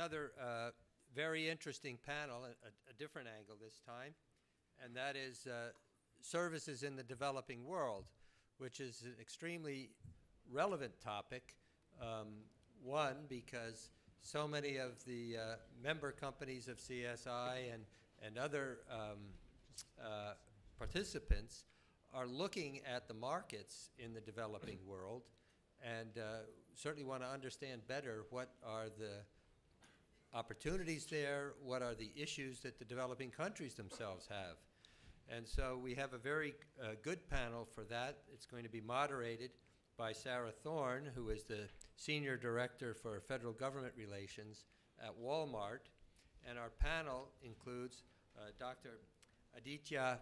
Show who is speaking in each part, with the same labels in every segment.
Speaker 1: another uh, very interesting panel, a, a, different angle this time, and that is uh, services in the developing world, which is an extremely relevant topic. Um, one, because so many of the uh, member companies of CSI and, and other um, uh, participants are looking at the markets in the developing world and uh, certainly want to understand better what are the opportunities there, what are the issues that the developing countries themselves have. And so we have a very uh, good panel for that. It's going to be moderated by Sarah Thorn, who is the Senior Director for Federal Government Relations at Walmart. And our panel includes uh, Dr. Aditya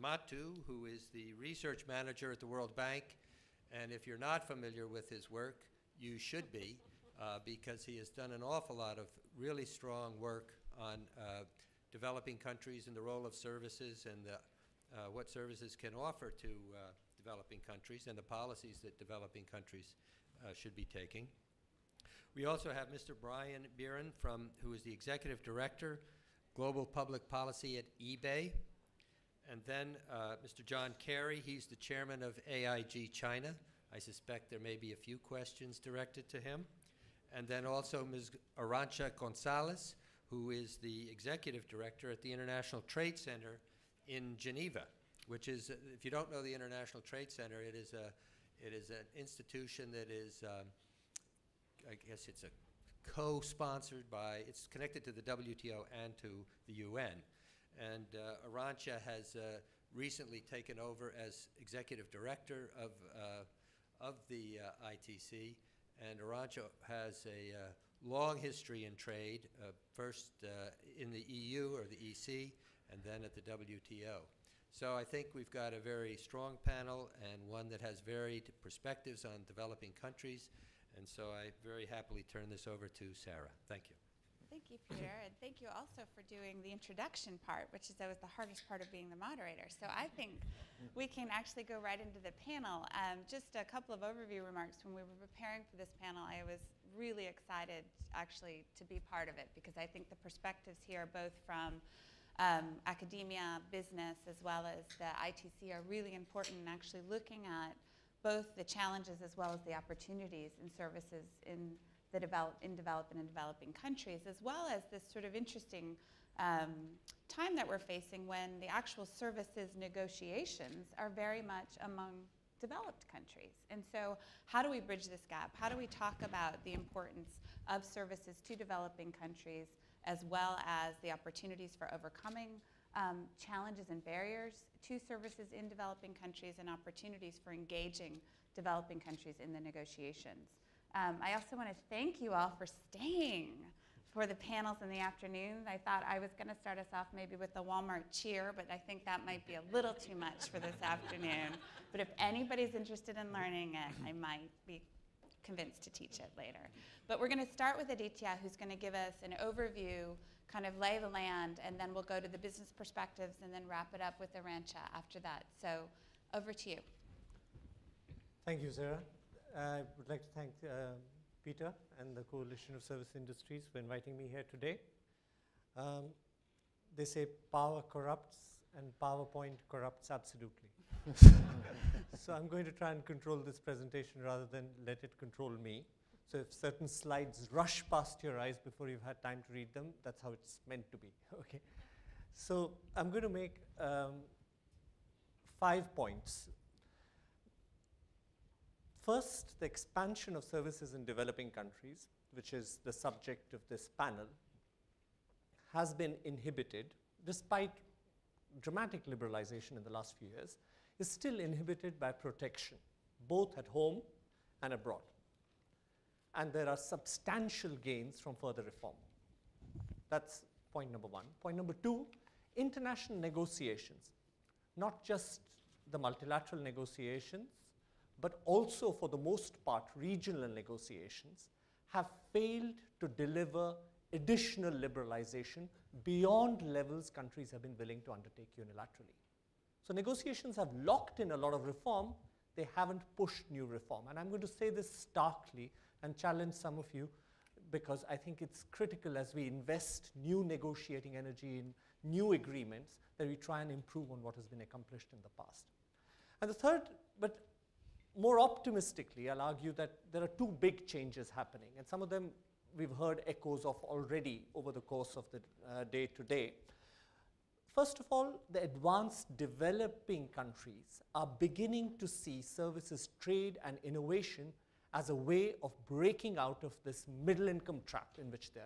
Speaker 1: Mattoo, who is the Research Manager at the World Bank. And if you're not familiar with his work, you should be, uh, because he has done an awful lot of really strong work on uh, developing countries and the role of services and the, uh, what services can offer to uh, developing countries and the policies that developing countries uh, should be taking. We also have Mr. Brian Bieron from, who is the Executive Director, Global Public Policy at eBay. And then uh, Mr. John Kerry, he's the chairman of AIG China. I suspect there may be a few questions directed to him. And then also Ms. Arancha Gonzalez, who is the executive director at the International Trade Center in Geneva, which is, if you don't know the International Trade Center, it is, a, it is an institution that is, um, I guess it's a co-sponsored by, it's connected to the WTO and to the UN. And uh, Arantxa has uh, recently taken over as executive director of, uh, of the uh, ITC. And Arantxa has a uh, long history in trade, uh, first in the EU or the EC, and then at the WTO. So I think we've got a very strong panel and one that has varied perspectives on developing countries. And so I very happily turn this over to Sarah. Thank you.
Speaker 2: Thank you, Peter, and thank you also for doing the introduction part, which is always the hardest part of being the moderator. So I think we can actually go right into the panel. Um, just a couple of overview remarks. When we were preparing for this panel, I was really excited actually to be part of it because I think the perspectives here, both from um, academia, business, as well as the ITC, are really important in actually looking at both the challenges as well as the opportunities and services in develop, in developing and developing countries, as well as this sort of interesting um, time that we're facing when the actual services negotiations are very much among developed countries. And so how do we bridge this gap? How do we talk about the importance of services to developing countries as well as the opportunities for overcoming um, challenges and barriers to services in developing countries and opportunities for engaging developing countries in the negotiations. Um, I also want to thank you all for staying for the panels in the afternoon. I thought I was going to start us off maybe with the Walmart cheer, but I think that might be a little too much for this afternoon. But if anybody's interested in learning it, I might be convinced to teach it later. But we're going to start with Aditya, who's going to give us an overview, kind of lay the land, and then we'll go to the business perspectives and then wrap it up with Arantxa after that. So over to you.
Speaker 3: Thank you, Sarah. I would like to thank uh, Peter and the Coalition of Service Industries for inviting me here today. Um, they say power corrupts and PowerPoint corrupts absolutely. so I'm going to try and control this presentation rather than let it control me. So if certain slides rush past your eyes before you've had time to read them, that's how it's meant to be. okay. So I'm going to make um, five points First, the expansion of services in developing countries, which is the subject of this panel, has been inhibited despite dramatic liberalization in the last few years, is still inhibited by protection, both at home and abroad. And there are substantial gains from further reform. That's point number one. Point number two, international negotiations, not just the multilateral negotiations, but also for the most part regional negotiations, have failed to deliver additional liberalization beyond levels countries have been willing to undertake unilaterally. So negotiations have locked in a lot of reform, they haven't pushed new reform. And I'm going to say this starkly and challenge some of you. because I think it's critical as we invest new negotiating energy in new agreements that we try and improve on what has been accomplished in the past. And the third, but more optimistically, I'll argue that there are two big changes happening, and some of them we've heard echoes of already over the course of the uh, day today. First of all, the advanced developing countries are beginning to see services trade and innovation as a way of breaking out of this middle income trap in which they're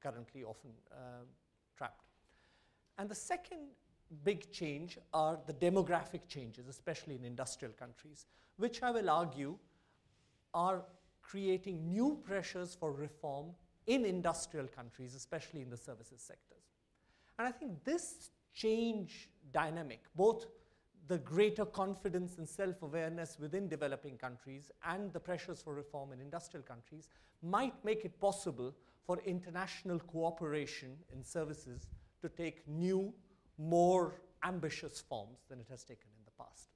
Speaker 3: currently often uh, trapped. And the second big change are the demographic changes, especially in industrial countries, which I will argue are creating new pressures for reform in industrial countries, especially in the services sectors. And I think this change dynamic, both the greater confidence and self awareness within developing countries and the pressures for reform in industrial countries, might make it possible for international cooperation in services to take new, more ambitious forms than it has taken in the past.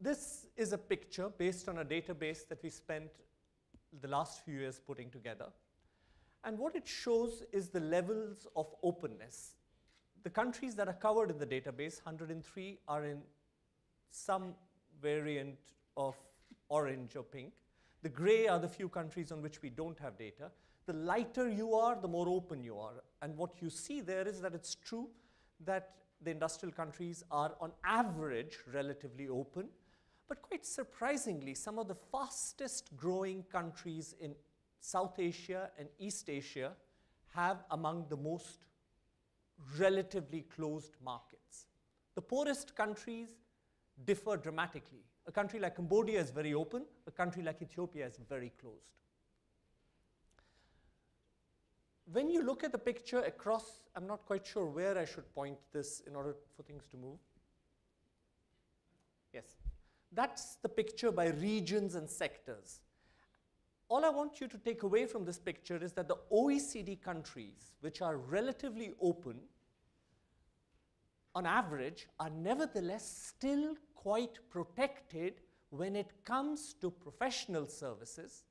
Speaker 3: This is a picture based on a database that we spent the last few years putting together. And what it shows is the levels of openness. The countries that are covered in the database, 103, are in some variant of orange or pink. The gray are the few countries on which we don't have data. The lighter you are, the more open you are. And what you see there is that it's true that the industrial countries are, on average, relatively open. But quite surprisingly, some of the fastest growing countries in South Asia and East Asia have among the most relatively closed markets. The poorest countries differ dramatically. A country like Cambodia is very open, a country like Ethiopia is very closed. When you look at the picture across, I'm not quite sure where I should point this in order for things to move. Yes. That's the picture by regions and sectors all I want you to take away from this picture is that the OECD countries, which are relatively open, on average, are nevertheless still quite protected when it comes to professional services,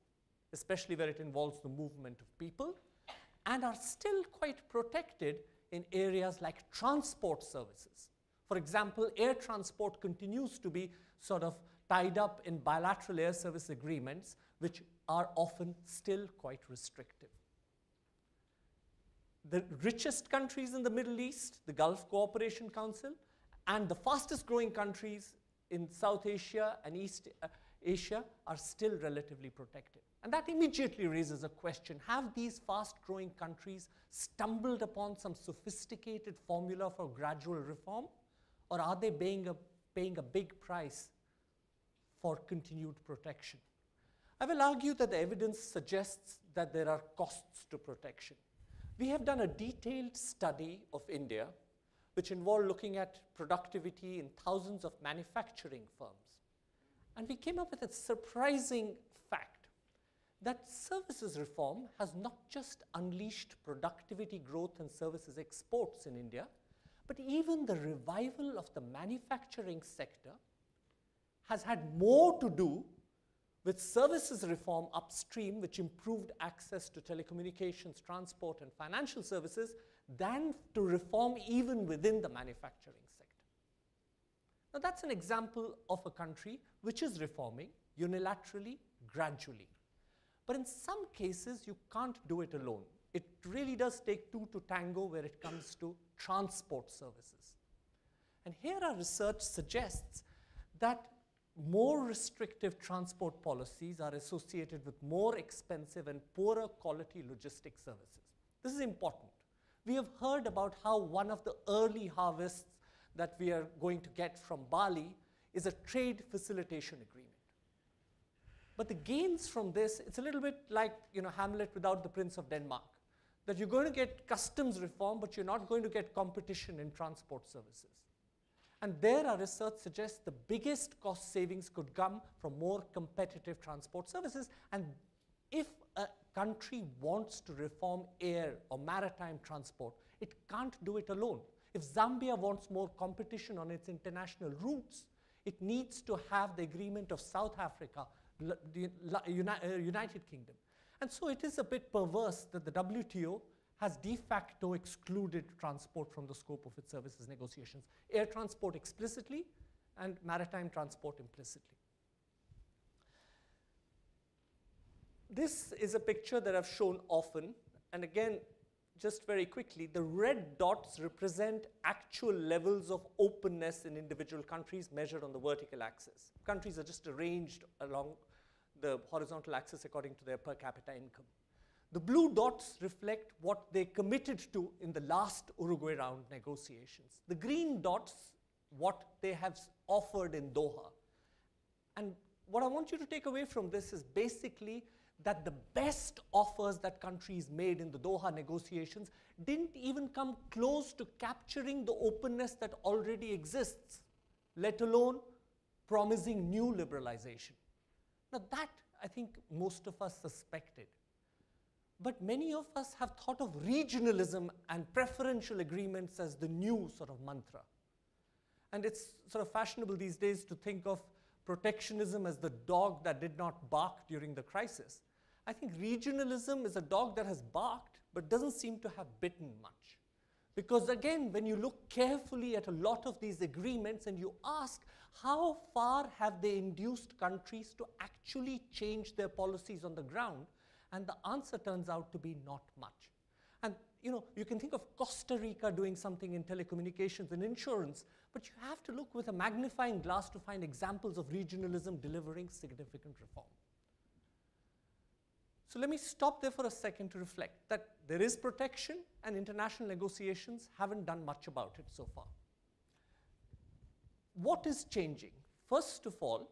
Speaker 3: especially where it involves the movement of people, and are still quite protected in areas like transport services. For example, air transport continues to be sort of tied up in bilateral air service agreements, which are often still quite restrictive. The richest countries in the Middle East, the Gulf Cooperation Council, and the fastest growing countries in South Asia and East uh, Asia are still relatively protected. And that immediately raises a question Have these fast growing countries stumbled upon some sophisticated formula for gradual reform? Or are they paying a, paying a big price for continued protection? I will argue that the evidence suggests that there are costs to protection. We have done a detailed study of India, which involved looking at productivity in thousands of manufacturing firms. And we came up with a surprising fact that services reform has not just unleashed productivity growth and services exports in India, but even the revival of the manufacturing sector has had more to do with services reform upstream, which improved access to telecommunications, transport, and financial services, than to reform even within the manufacturing sector. Now, that's an example of a country which is reforming unilaterally, gradually. But in some cases, you can't do it alone. It really does take two to tango where it comes to transport services. And here our research suggests that more restrictive transport policies are associated with more expensive and poorer quality logistic services. This is important. We have heard about how one of the early harvests that we are going to get from Bali is a trade facilitation agreement. But the gains from this, it's a little bit like you know, Hamlet without the Prince of Denmark, that you're going to get customs reform, but you're not going to get competition in transport services. And there, our research suggests the biggest cost savings could come from more competitive transport services. And if a country wants to reform air or maritime transport, it can't do it alone. If Zambia wants more competition on its international routes, it needs to have the agreement of South Africa the uh, United Kingdom. And so it is a bit perverse that the WTO has de facto excluded transport from the scope of its services negotiations, air transport explicitly and maritime transport implicitly. This is a picture that I've shown often, and again, just very quickly, the red dots represent actual levels of openness in individual countries measured on the vertical axis. Countries are just arranged along the horizontal axis according to their per capita income. The blue dots reflect what they committed to in the last Uruguay round negotiations. The green dots, what they have offered in Doha. And what I want you to take away from this is basically that the best offers that countries made in the Doha negotiations didn't even come close to capturing the openness that already exists, let alone promising new liberalization. Now, that I think most of us suspected. But many of us have thought of regionalism and preferential agreements as the new sort of mantra. And it's sort of fashionable these days to think of protectionism as the dog that did not bark during the crisis. I think regionalism is a dog that has barked but doesn't seem to have bitten much. Because again, when you look carefully at a lot of these agreements and you ask how far have they induced countries to actually change their policies on the ground, and the answer turns out to be not much. And you know, you can think of Costa Rica doing something in telecommunications and insurance, but you have to look with a magnifying glass to find examples of regionalism delivering significant reform. So let me stop there for a second to reflect that there is protection and international negotiations haven't done much about it so far. What is changing? First of all,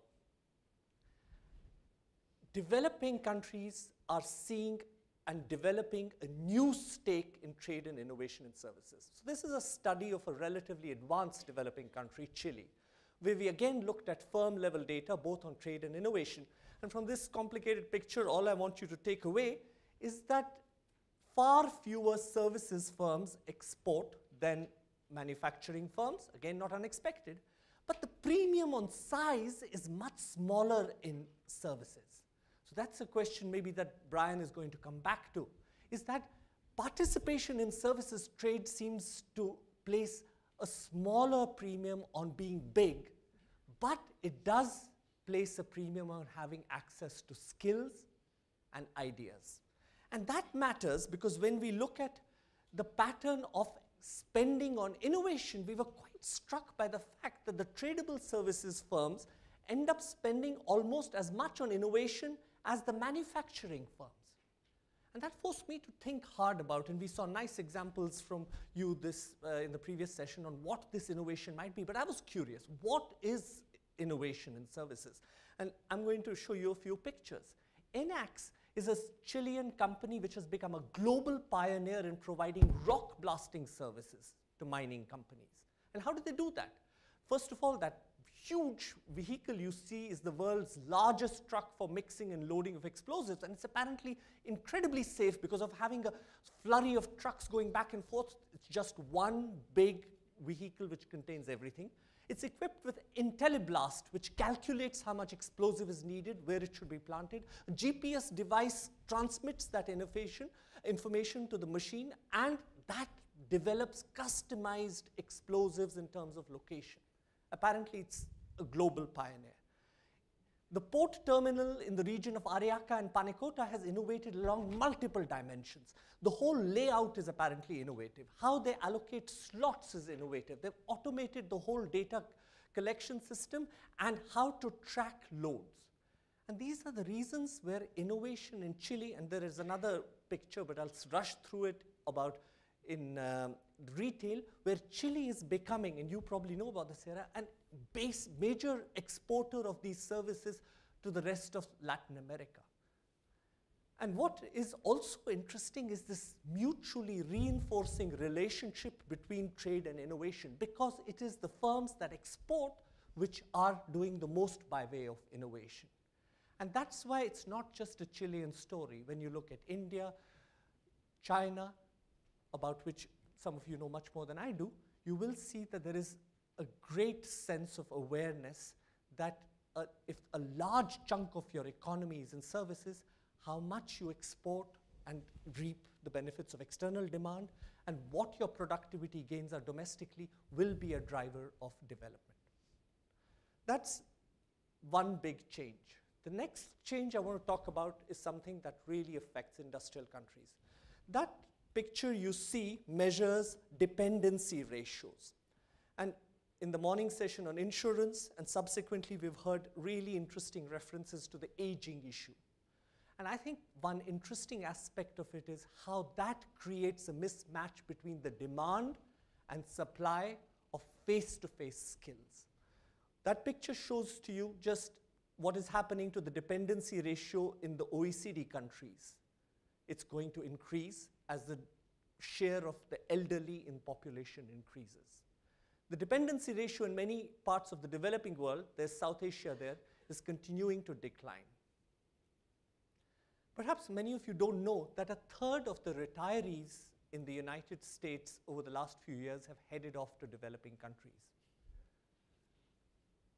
Speaker 3: developing countries are seeing and developing a new stake in trade and innovation and services. So this is a study of a relatively advanced developing country, Chile, where we again looked at firm level data both on trade and innovation and from this complicated picture, all I want you to take away is that far fewer services firms export than manufacturing firms, again, not unexpected. But the premium on size is much smaller in services. So that's a question maybe that Brian is going to come back to, is that participation in services trade seems to place a smaller premium on being big, but it does place a premium on having access to skills and ideas. And that matters because when we look at the pattern of spending on innovation, we were quite struck by the fact that the tradable services firms end up spending almost as much on innovation as the manufacturing firms. And that forced me to think hard about, and we saw nice examples from you this, uh, in the previous session on what this innovation might be. But I was curious, what is innovation in services. And I'm going to show you a few pictures. Enaex is a Chilean company which has become a global pioneer in providing rock blasting services to mining companies. And how did they do that? First of all, that huge vehicle you see is the world's largest truck for mixing and loading of explosives. And it's apparently incredibly safe because of having a flurry of trucks going back and forth. It's just one big vehicle which contains everything. It's equipped with IntelliBlast, which calculates how much explosive is needed, where it should be planted. A GPS device transmits that information, information to the machine, and that develops customized explosives in terms of location. Apparently, it's a global pioneer. The port terminal in the region of Arica and Parinacota has innovated along multiple dimensions. The whole layout is apparently innovative. How they allocate slots is innovative. They've automated the whole data collection system and how to track loads. And these are the reasons where innovation in Chile, and there is another picture, but I'll rush through it about in um, retail, where Chile is becoming, and you probably know about this era, an base major exporter of these services to the rest of Latin America. And what is also interesting is this mutually reinforcing relationship between trade and innovation because it is the firms that export which are doing the most by way of innovation. And that's why it's not just a Chilean story. When you look at India, China, about which some of you know much more than I do, you will see that there is a great sense of awareness that if a large chunk of your economy is in services, how much you export and reap the benefits of external demand, and what your productivity gains are domestically will be a driver of development. That's one big change. The next change I want to talk about is something that really affects industrial countries. That picture you see measures dependency ratios. And in the morning session on insurance, and subsequently, we've heard really interesting references to the aging issue. And I think one interesting aspect of it is how that creates a mismatch between the demand and supply of face to face skills. That picture shows to you just what is happening to the dependency ratio in the OECD countries. It's going to increase as the share of the elderly in population increases. The dependency ratio in many parts of the developing world, there's South Asia there, is continuing to decline. Perhaps many of you don't know that a third of the retirees in the United States over the last few years have headed off to developing countries.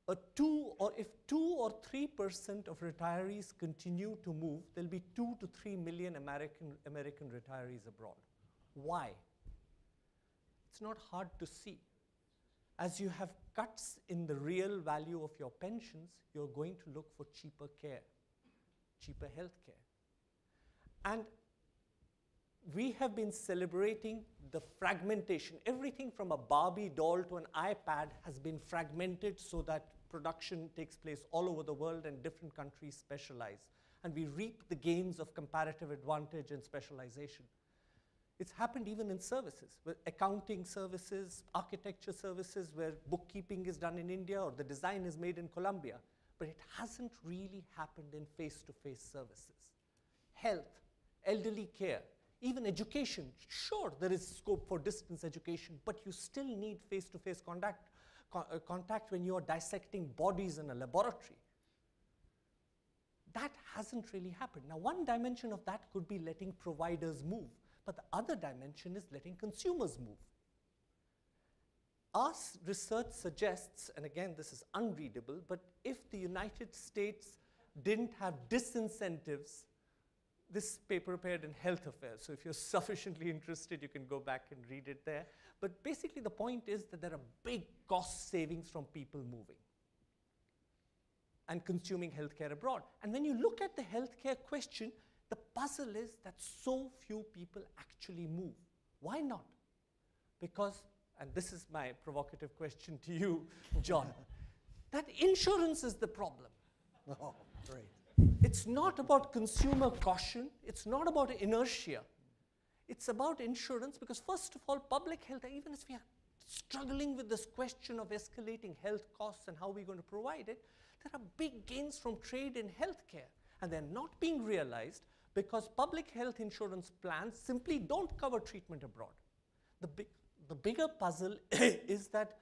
Speaker 3: A two or if two or three percent of retirees continue to move, there'll be two to three million American, American retirees abroad. Why? It's not hard to see. As you have cuts in the real value of your pensions, you're going to look for cheaper care, cheaper health care. And we have been celebrating the fragmentation. Everything from a Barbie doll to an iPad has been fragmented so that production takes place all over the world and different countries specialize. And we reap the gains of comparative advantage and specialization. It's happened even in services, with accounting services, architecture services, where bookkeeping is done in India or the design is made in Colombia. But it hasn't really happened in face to face services. Health, elderly care, even education. Sure, there is scope for distance education, but you still need face to face contact, co- uh, contact when you are dissecting bodies in a laboratory. That hasn't really happened. Now, one dimension of that could be letting providers move, but the other dimension is letting consumers move. Our research suggests, and again, this is unreadable, but if the United States didn't have disincentives this paper appeared in Health Affairs, so if you're sufficiently interested, you can go back and read it there. But basically, the point is that there are big cost savings from people moving and consuming healthcare abroad. And when you look at the healthcare question, the puzzle is that so few people actually move. Why not? Because, and this is my provocative question to you, John, that insurance is the problem.
Speaker 4: Oh, great.
Speaker 3: It's not about consumer caution, it's not about inertia. It's about insurance because, first of all, public health, even as we are struggling with this question of escalating health costs and how we're going to provide it, there are big gains from trade in healthcare. And they're not being realized because public health insurance plans simply don't cover treatment abroad. The, big, the bigger puzzle is that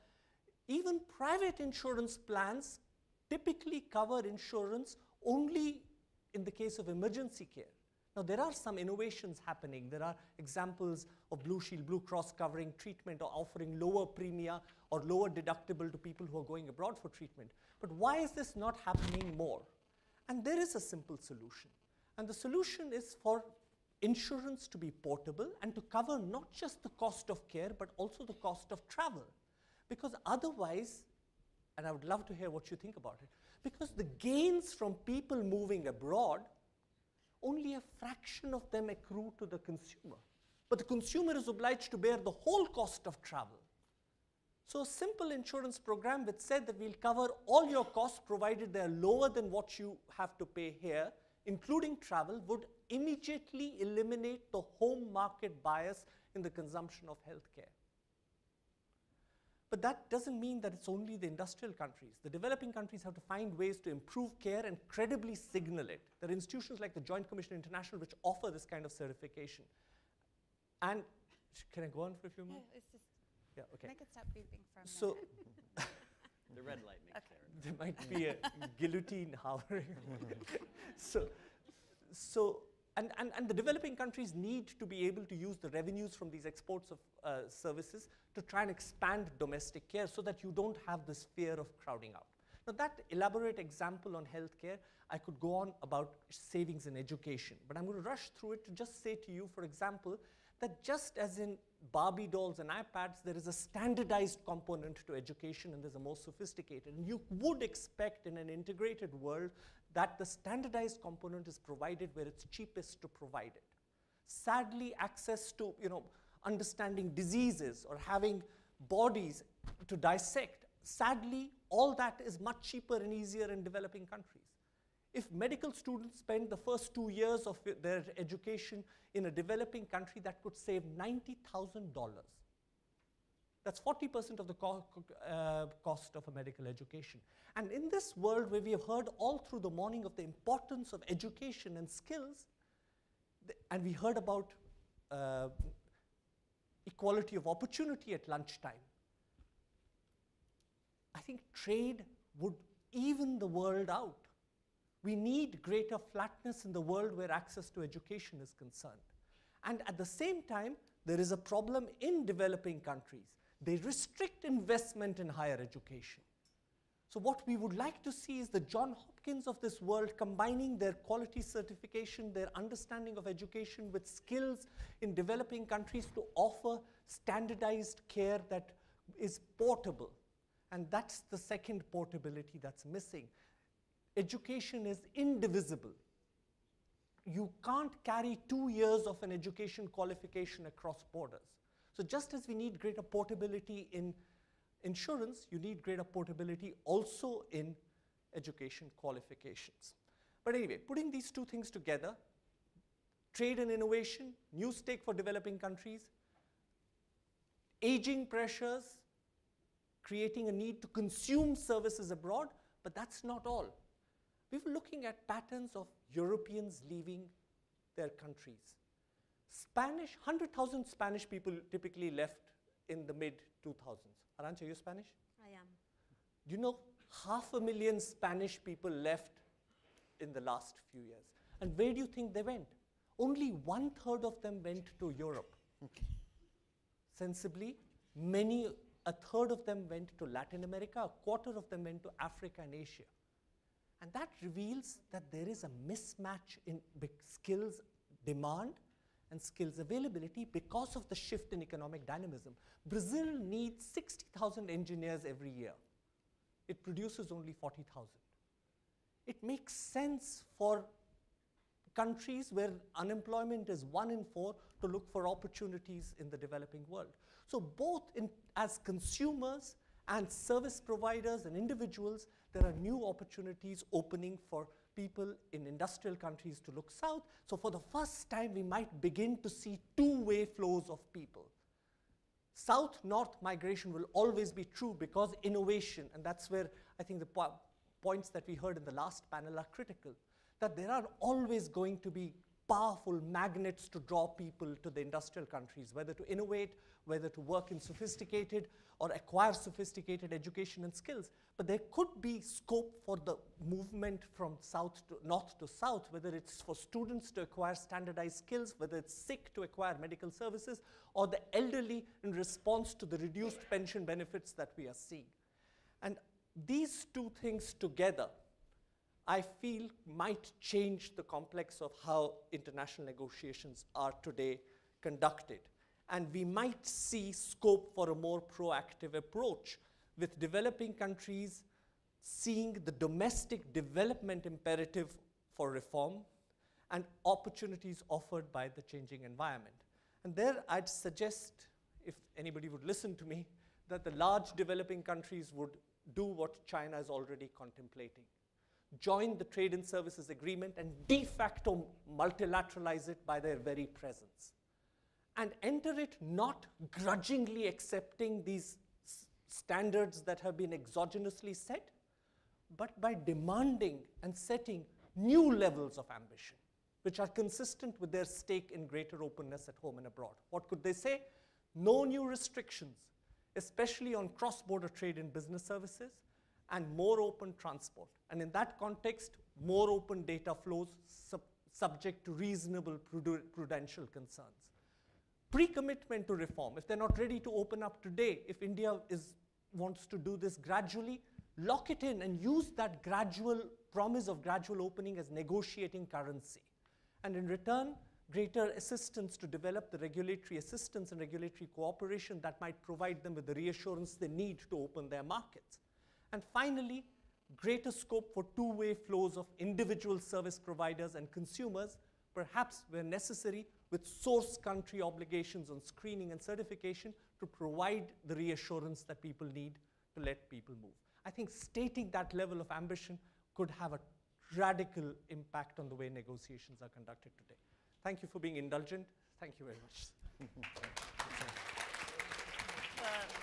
Speaker 3: even private insurance plans typically cover insurance only in the case of emergency care. Now, there are some innovations happening. There are examples of Blue Shield, Blue Cross covering treatment or offering lower premia or lower deductible to people who are going abroad for treatment. But why is this not happening more? And there is a simple solution. And the solution is for insurance to be portable and to cover not just the cost of care, but also the cost of travel. Because otherwise, and I would love to hear what you think about it, because the gains from people moving abroad, only a fraction of them accrue to the consumer. But the consumer is obliged to bear the whole cost of travel. So, a simple insurance program which said that we'll cover all your costs provided they're lower than what you have to pay here, including travel, would immediately eliminate the home market bias in the consumption of healthcare. But that doesn't mean that it's only the industrial countries. The developing countries have to find ways to improve care and credibly signal it. There are institutions like the Joint Commission International which offer this kind of certification. And can I go on for a few
Speaker 2: Yeah, it's just,
Speaker 3: Yeah, okay.
Speaker 2: make it stop beeping for a minute.
Speaker 3: So
Speaker 5: The red light makes
Speaker 2: Okay.
Speaker 5: Karen.
Speaker 3: there might be a guillotine hovering. so, so and, and, and the developing countries need to be able to use the revenues from these exports of uh, services to try and expand domestic care so that you don't have this fear of crowding out. Now, that elaborate example on healthcare, I could go on about savings in education, but I'm going to rush through it to just say to you, for example, that just as in Barbie dolls and iPads, there is a standardized component to education and there's a more sophisticated. And you would expect in an integrated world that the standardized component is provided where it's cheapest to provide it. Sadly, access to, you know, understanding diseases or having bodies to dissect, sadly, all that is much cheaper and easier in developing countries. If medical students spend the first two years of their education in a developing country, that could save $90,000. That's 40% of the co uh, cost of a medical education. And in this world where we have heard all through the morning of the importance of education and skills, and we heard about uh, equality of opportunity at lunchtime, I think trade would even the world out. We need greater flatness in the world where access to education is concerned. And at the same time, there is a problem in developing countries. They restrict investment in higher education. So what we would like to see is the John Hopkins of this world combining their quality certification, their understanding of education with skills in developing countries to offer standardized care that is portable. And that's the second portability that's missing. Education is indivisible. You can't carry two years of an education qualification across borders. So just as we need greater portability in insurance, you need greater portability also in education qualifications. But anyway, putting these two things together, trade and innovation, new stake for developing countries, aging pressures, creating a need to consume services abroad, but that's not all. We were looking at patterns of Europeans leaving their countries. Spanish, 100,000 Spanish people typically left in the mid 2000s. Arancha, you Spanish?
Speaker 4: I am.
Speaker 3: Do you know half a million Spanish people left in the last few years? And where do you think they went? Only one third of them went to Europe. Sensibly, many, a third of them went to Latin America, a quarter of them went to Africa and Asia. And that reveals that there is a mismatch in skills demand and skills availability because of the shift in economic dynamism. Brazil needs 60,000 engineers every year. It produces only 40,000. It makes sense for countries where unemployment is one in four to look for opportunities in the developing world. So both in, as consumers and service providers and individuals, there are new opportunities opening for people in industrial countries to look south. So for the first time, we might begin to see two-way flows of people. South-north migration will always be true because innovation, and that's where I think the po points that we heard in the last panel are critical, that there are always going to be powerful magnets to draw people to the industrial countries, whether to innovate, whether to work in sophisticated or acquire sophisticated education and skills. But there could be scope for the movement from south to north to south, whether it's for students to acquire standardized skills, whether it's sick to acquire medical services, or the elderly in response to the reduced pension benefits that we are seeing. And these two things together I feel might change the complex of how international negotiations are today conducted. And we might see scope for a more proactive approach with developing countries seeing the domestic development imperative for reform and opportunities offered by the changing environment. And there I'd suggest, if anybody would listen to me, that the large developing countries would do what China is already contemplating join the trade and services agreement and de facto multilateralize it by their very presence. And enter it not grudgingly accepting these standards that have been exogenously set, but by demanding and setting new levels of ambition, which are consistent with their stake in greater openness at home and abroad. What could they say? No new restrictions, especially on cross border trade and business services, and more open transport. And in that context, more open data flows sub subject to reasonable prudential concerns. Pre-commitment to reform, if they're not ready to open up today, if India is, wants to do this gradually, lock it in and use that gradual promise of gradual opening as negotiating currency. And in return, greater assistance to develop the regulatory assistance and regulatory cooperation that might provide them with the reassurance they need to open their markets. And finally, greater scope for two-way flows of individual service providers and consumers, perhaps where necessary, with source country obligations on screening and certification to provide the reassurance that people need to let people move. I think stating that level of ambition could have a radical impact on the way negotiations are conducted today. Thank you for being indulgent. Thank you very much.
Speaker 2: Uh,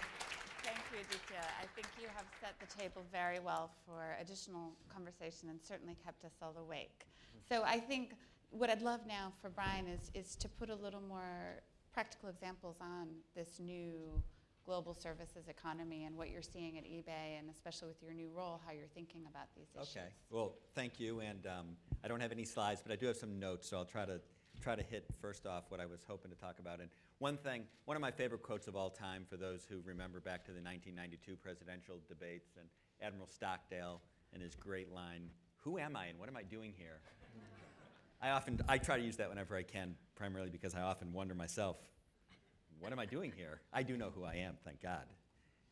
Speaker 2: You, Aditya. I think you have set the table very well for additional conversation and certainly kept us all awake. So I think what I'd love now for Brian is, is to put a little more practical examples on this new global services economy and what you're seeing at eBay, and especially with your new role, how you're thinking about these issues.
Speaker 5: Okay, well, thank you, and um, I don't have any slides, but I do have some notes, so I'll try to, try to hit first off what I was hoping to talk about. And one thing, one of my favorite quotes of all time for those who remember back to the 1992 presidential debates and Admiral Stockdale and his great line, who am I and what am I doing here? I often, I try to use that whenever I can, primarily because I often wonder myself, what am I doing here? I do know who I am, thank God.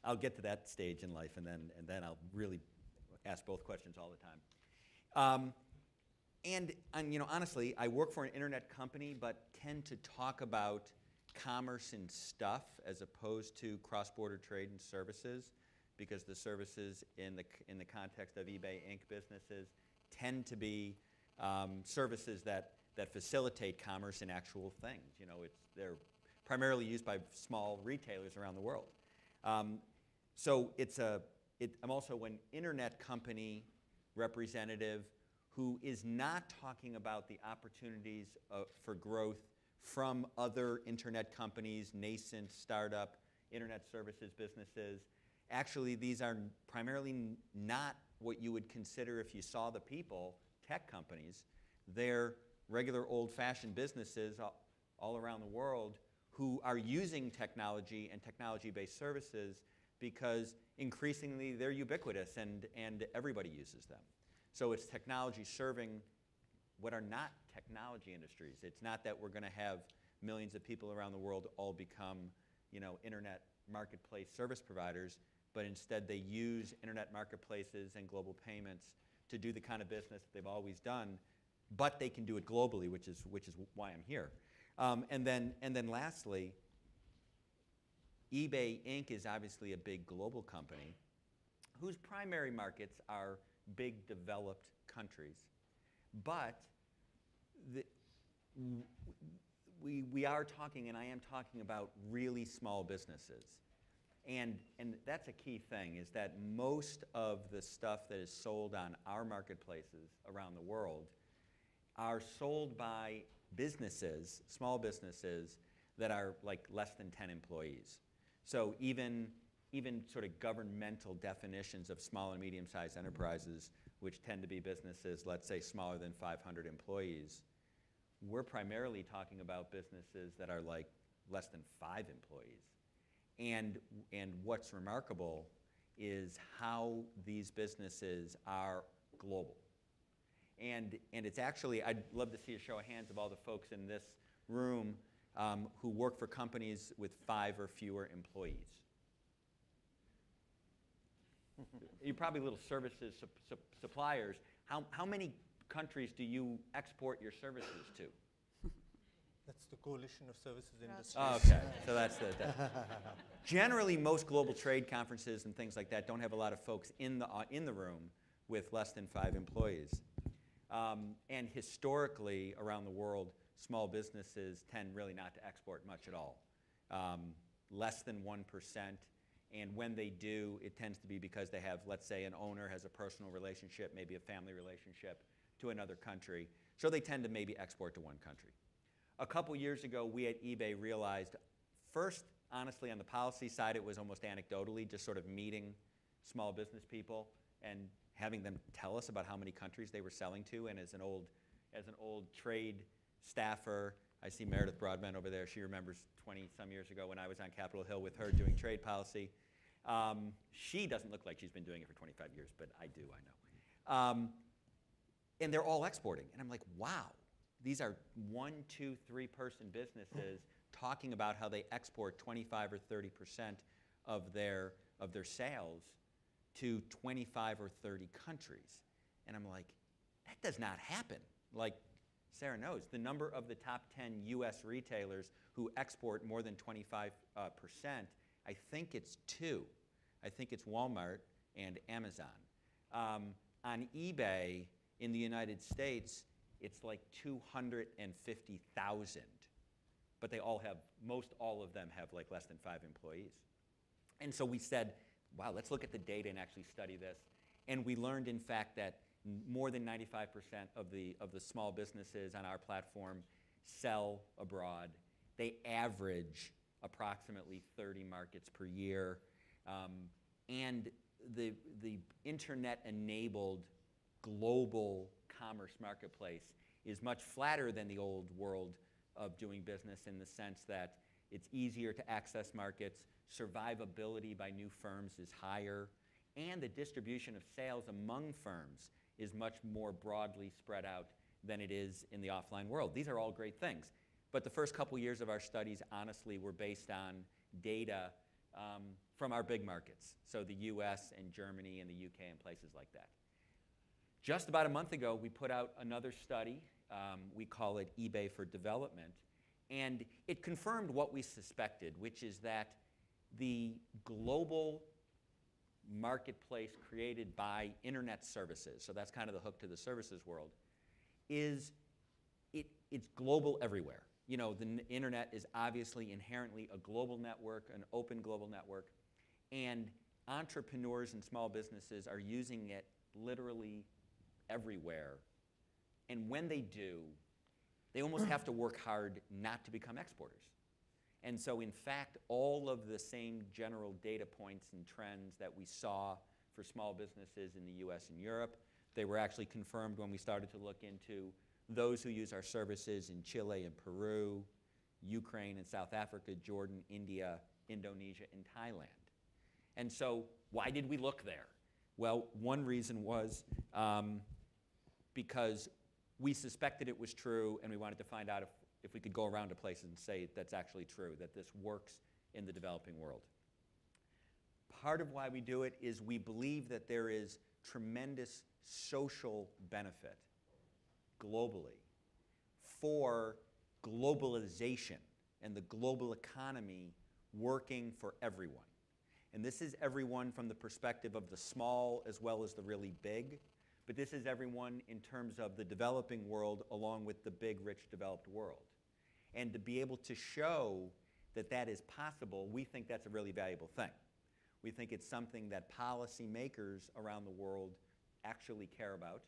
Speaker 5: I'll get to that stage in life, and then, and then I'll really ask both questions all the time. Um, and, and, you know, honestly, I work for an internet company, but tend to talk about commerce and stuff as opposed to cross-border trade and services, because the services in the, in the context of eBay Inc. businesses tend to be um, services that, that facilitate commerce in actual things. You know, it's, they're primarily used by small retailers around the world. Um, so it's a, it, I'm also an internet company representative who is not talking about the opportunities uh, for growth from other internet companies, nascent startup internet services businesses. Actually, these are primarily not what you would consider if you saw the people, tech companies. They're regular old-fashioned businesses all, all around the world who are using technology and technology-based services because increasingly they're ubiquitous and, and everybody uses them. So it's technology serving what are not technology industries. It's not that we're going to have millions of people around the world all become, you know, internet marketplace service providers, but instead they use internet marketplaces and global payments to do the kind of business that they've always done, but they can do it globally, which is, which is why I'm here. Um, and, then, and then lastly, eBay Inc. is obviously a big global company whose primary markets are big developed countries. But the, we, we are talking, and I am talking about really small businesses. And, and that's a key thing, is that most of the stuff that is sold on our marketplaces around the world are sold by businesses, small businesses, that are like less than 10 employees. So even, even sort of governmental definitions of small and medium-sized enterprises, which tend to be businesses, let's say, smaller than 500 employees, we're primarily talking about businesses that are like less than five employees. And, and what's remarkable is how these businesses are global. And, and it's actually, I'd love to see a show of hands of all the folks in this room um, who work for companies with five or fewer employees. You're probably little services su su suppliers. How, how many countries do you export your services to?
Speaker 3: That's the coalition of services industries.
Speaker 5: Oh, okay, so that's the. That. Generally, most global trade conferences and things like that don't have a lot of folks in the uh, in the room with less than five employees. Um, and historically, around the world, small businesses tend really not to export much at all, um, less than 1%. And when they do, it tends to be because they have, let's say, an owner has a personal relationship, maybe a family relationship to another country. So they tend to maybe export to one country. A couple years ago, we at eBay realized, first, honestly, on the policy side, it was almost anecdotally, just sort of meeting small business people and having them tell us about how many countries they were selling to. And as an old, as an old trade staffer, I see Meredith Broadbent over there. She remembers 20 some years ago when I was on Capitol Hill with her doing trade policy. Um, she doesn't look like she's been doing it for 25 years, but I do, I know. Um, and they're all exporting. And I'm like, wow, these are one, two, three person businesses talking about how they export 25 or 30 percent of their, of their sales to 25 or 30 countries. And I'm like, that does not happen. Like Sarah knows, the number of the top 10 US retailers who export more than 25 uh, percent, I think it's two. I think it's Walmart and Amazon. Um, on eBay in the United States, it's like 250,000. But they all have, most all of them have like less than five employees. And so we said, wow, let's look at the data and actually study this. And we learned, in fact, that more than 95% of the, of the small businesses on our platform sell abroad. They average approximately 30 markets per year. Um, and the, the internet enabled global commerce marketplace is much flatter than the old world of doing business in the sense that it's easier to access markets, survivability by new firms is higher, and the distribution of sales among firms is much more broadly spread out than it is in the offline world. These are all great things. But the first couple years of our studies, honestly, were based on data um, from our big markets, so the US and Germany and the UK and places like that. Just about a month ago, we put out another study. Um, we call it eBay for Development. And it confirmed what we suspected, which is that the global marketplace created by internet services, so that's kind of the hook to the services world, is it, it's global everywhere. You know, the internet is obviously inherently a global network, an open global network, and entrepreneurs and small businesses are using it literally everywhere. And when they do, they almost have to work hard not to become exporters. And so, in fact, all of the same general data points and trends that we saw for small businesses in the US and Europe, they were actually confirmed when we started to look into those who use our services in Chile and Peru, Ukraine and South Africa, Jordan, India, Indonesia, and Thailand. And so, why did we look there? Well, one reason was um, because we suspected it was true, and we wanted to find out if, if we could go around to places and say that's actually true, that this works in the developing world. Part of why we do it is we believe that there is tremendous social benefit globally for globalization and the global economy working for everyone. And this is everyone from the perspective of the small as well as the really big, but this is everyone in terms of the developing world along with the big, rich, developed world. And to be able to show that that is possible, we think that's a really valuable thing. We think it's something that policymakers around the world actually care about.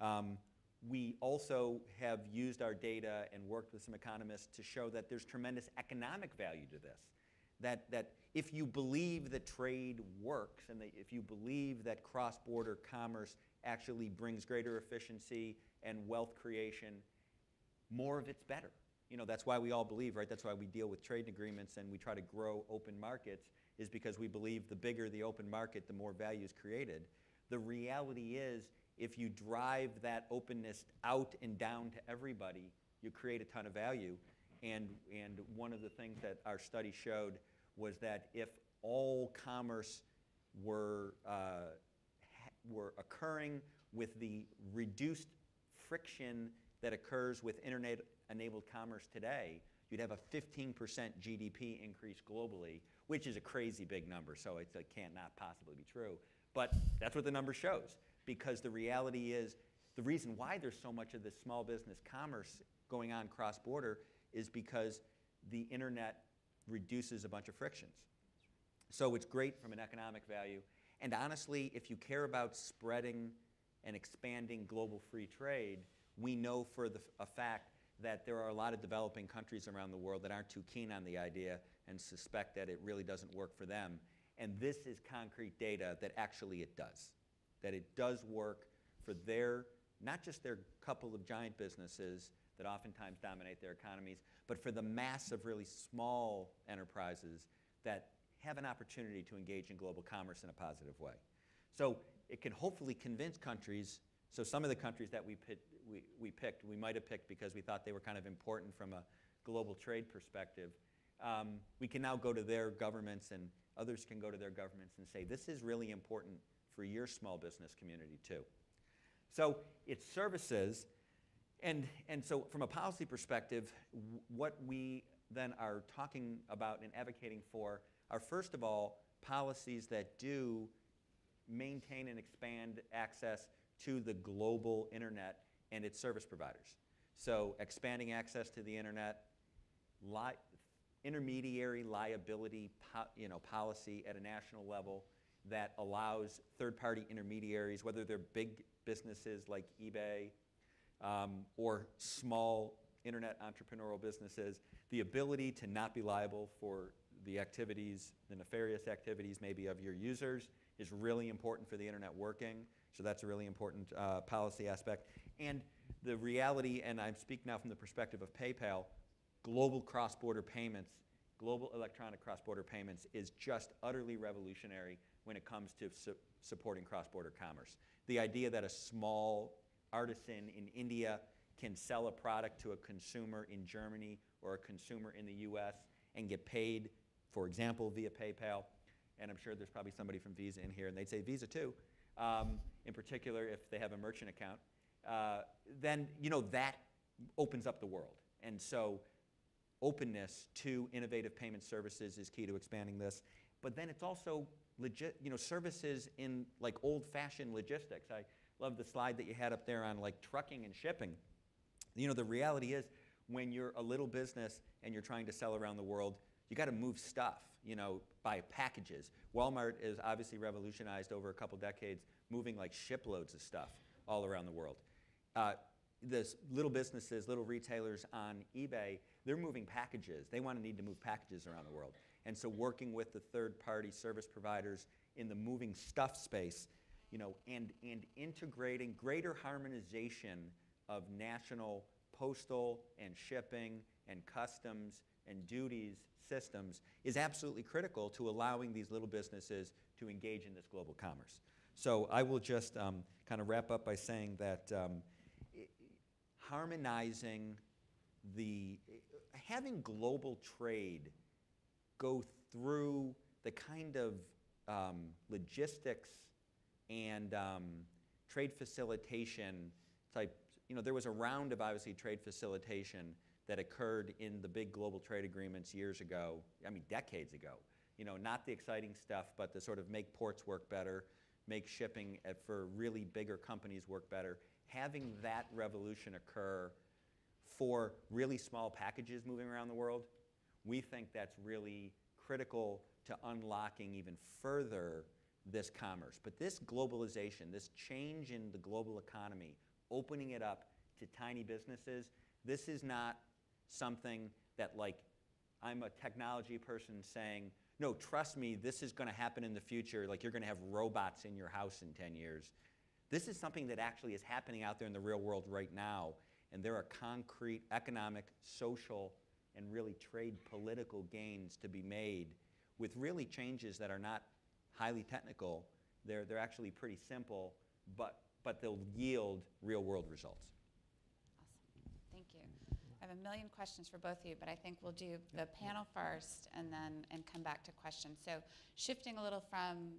Speaker 5: Um, we also have used our data and worked with some economists to show that there's tremendous economic value to this. That, that if you believe that trade works and if you believe that cross border commerce actually brings greater efficiency and wealth creation, more of it's better. You know, that's why we all believe, right? That's why we deal with trade agreements and we try to grow open markets, is because we believe the bigger the open market, the more value is created. The reality is, if you drive that openness out and down to everybody, you create a ton of value. And, and one of the things that our study showed was that if all commerce were, uh, were occurring with the reduced friction that occurs with internet enabled commerce today, you'd have a 15% GDP increase globally, which is a crazy big number, so it can't not possibly be true. But that's what the number shows, because the reality is the reason why there's so much of this small business commerce going on cross border is because the internet reduces a bunch of frictions. So it's great from an economic value. And honestly, if you care about spreading and expanding global free trade, we know for the, a fact that there are a lot of developing countries around the world that aren't too keen on the idea and suspect that it really doesn't work for them. And this is concrete data that actually it does, that it does work for their, not just their couple of giant businesses that oftentimes dominate their economies, but for the mass of really small enterprises that have an opportunity to engage in global commerce in a positive way. So it can hopefully convince countries. So some of the countries that we, pit, we, we picked, we might have picked because we thought they were kind of important from a global trade perspective. Um, we can now go to their governments and others can go to their governments and say, this is really important for your small business community too. So it's services, and, and so from a policy perspective, what we then are talking about and advocating for are first of all policies that do maintain and expand access to the global internet and its service providers. So expanding access to the internet, li- intermediary liability you know, policy at a national level that allows third-party intermediaries, whether they're big businesses like eBay um, or small internet entrepreneurial businesses, the ability to not be liable for the activities, the nefarious activities maybe of your users is really important for the internet working. So that's a really important uh, policy aspect. And the reality, and I speak now from the perspective of PayPal, global cross-border payments, global electronic cross-border payments is just utterly revolutionary when it comes to su supporting cross-border commerce. The idea that a small artisan in India can sell a product to a consumer in Germany or a consumer in the US and get paid, for example, via PayPal, and I'm sure there's probably somebody from Visa in here, and they'd say Visa too, um, in particular if they have a merchant account, uh, then you know that opens up the world. And so openness to innovative payment services is key to expanding this. But then it's also legit, you know, services in like old-fashioned logistics. I love the slide that you had up there on like trucking and shipping. You know, the reality is when you're a little business and you're trying to sell around the world, you got to move stuff, you know, by packages. Walmart is obviously revolutionized over a couple decades, moving like shiploads of stuff all around the world. Uh, the little businesses, little retailers on eBay, they're moving packages. They want to need to move packages around the world. And so working with the third-party service providers in the moving stuff space, you know, and, and integrating greater harmonization of national postal and shipping and customs and duties systems is absolutely critical to allowing these little businesses to engage in this global commerce. So I will just um, kind of wrap up by saying that um, harmonizing the, having global trade go through the kind of um, logistics and um, trade facilitation type, you know, there was a round of obviously trade facilitation that occurred in the big global trade agreements years ago, I mean decades ago. You know, not the exciting stuff, but the sort of make ports work better, make shipping for really bigger companies work better. Having that revolution occur for really small packages moving around the world, we think that's really critical to unlocking even further this commerce. But this globalization, this change in the global economy, opening it up to tiny businesses, this is not something that like I'm a technology person saying, no, trust me, this is going to happen in the future. Like you're going to have robots in your house in 10 years. This is something that actually is happening out there in the real world right now. And there are concrete economic, social, and really trade political gains to be made with really changes that are not highly technical. They're, they're actually pretty simple, but, but they'll yield real world results.
Speaker 2: Awesome. Thank you. I have a million questions for both of you, but I think we'll do the panel first and then and come back to questions. So shifting a little from,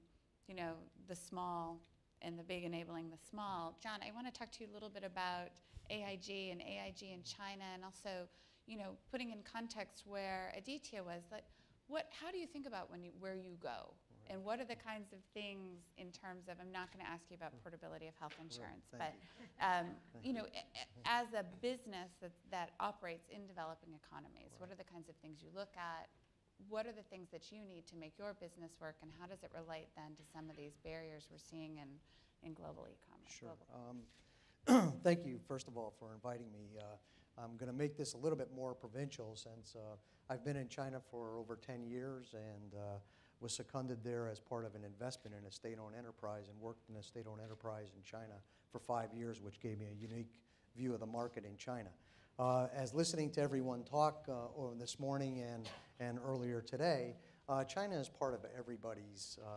Speaker 2: you know, the small and the big enabling the small. John, I want to talk to you a little bit about AIG and AIG in China and also, you know, putting in context where Aaditya was. Like, what, how do you think about when you, where you go? And what are the kinds of things in terms of, I'm not going to ask you about portability of health insurance,
Speaker 4: thank
Speaker 2: but, um, you know, a- as a business that, that operates in developing economies, what are the kinds of things you look at? What are the things that you need to make your business work, and how does it relate then to some of these barriers we're seeing in, in global e-commerce?
Speaker 4: Sure. Um, Thank you, first of all, for inviting me. Uh, I'm going to make this a little bit more provincial since uh, I've been in China for over 10 years and uh, was seconded there as part of an investment in a state-owned enterprise and worked in a state-owned enterprise in China for five years, which gave me a unique view of the market in China. Uh, As listening to everyone talk uh, this morning and, and earlier today, uh, China is part of everybody's uh,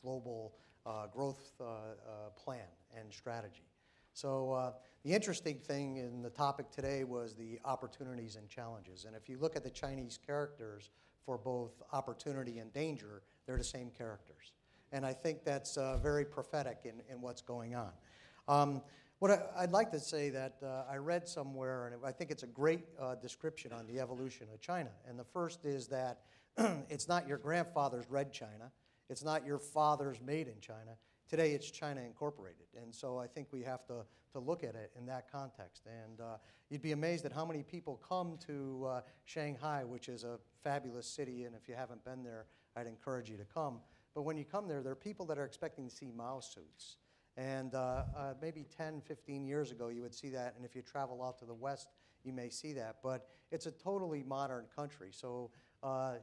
Speaker 4: global growth plan and strategy. So uh, the interesting thing in the topic today was the opportunities and challenges. And if you look at the Chinese characters for both opportunity and danger, they're the same characters. And I think that's uh, very prophetic in, in what's going on. Um, what I, would like to say that uh, I read somewhere, and I think it's a great uh, description on the evolution of China. And the first is that it's not your grandfather's red China, it's not your father's made in China. Today, it's China Incorporated. And so I think we have to, to look at it in that context. And uh, you'd be amazed at how many people come to uh, Shanghai, which is a fabulous city. And if you haven't been there, I'd encourage you to come. But when you come there, there are people that are expecting to see Mao suits. And uh, uh, maybe 10, 15 years ago, you would see that. And if you travel out to the west, you may see that. But it's a totally modern country. So uh,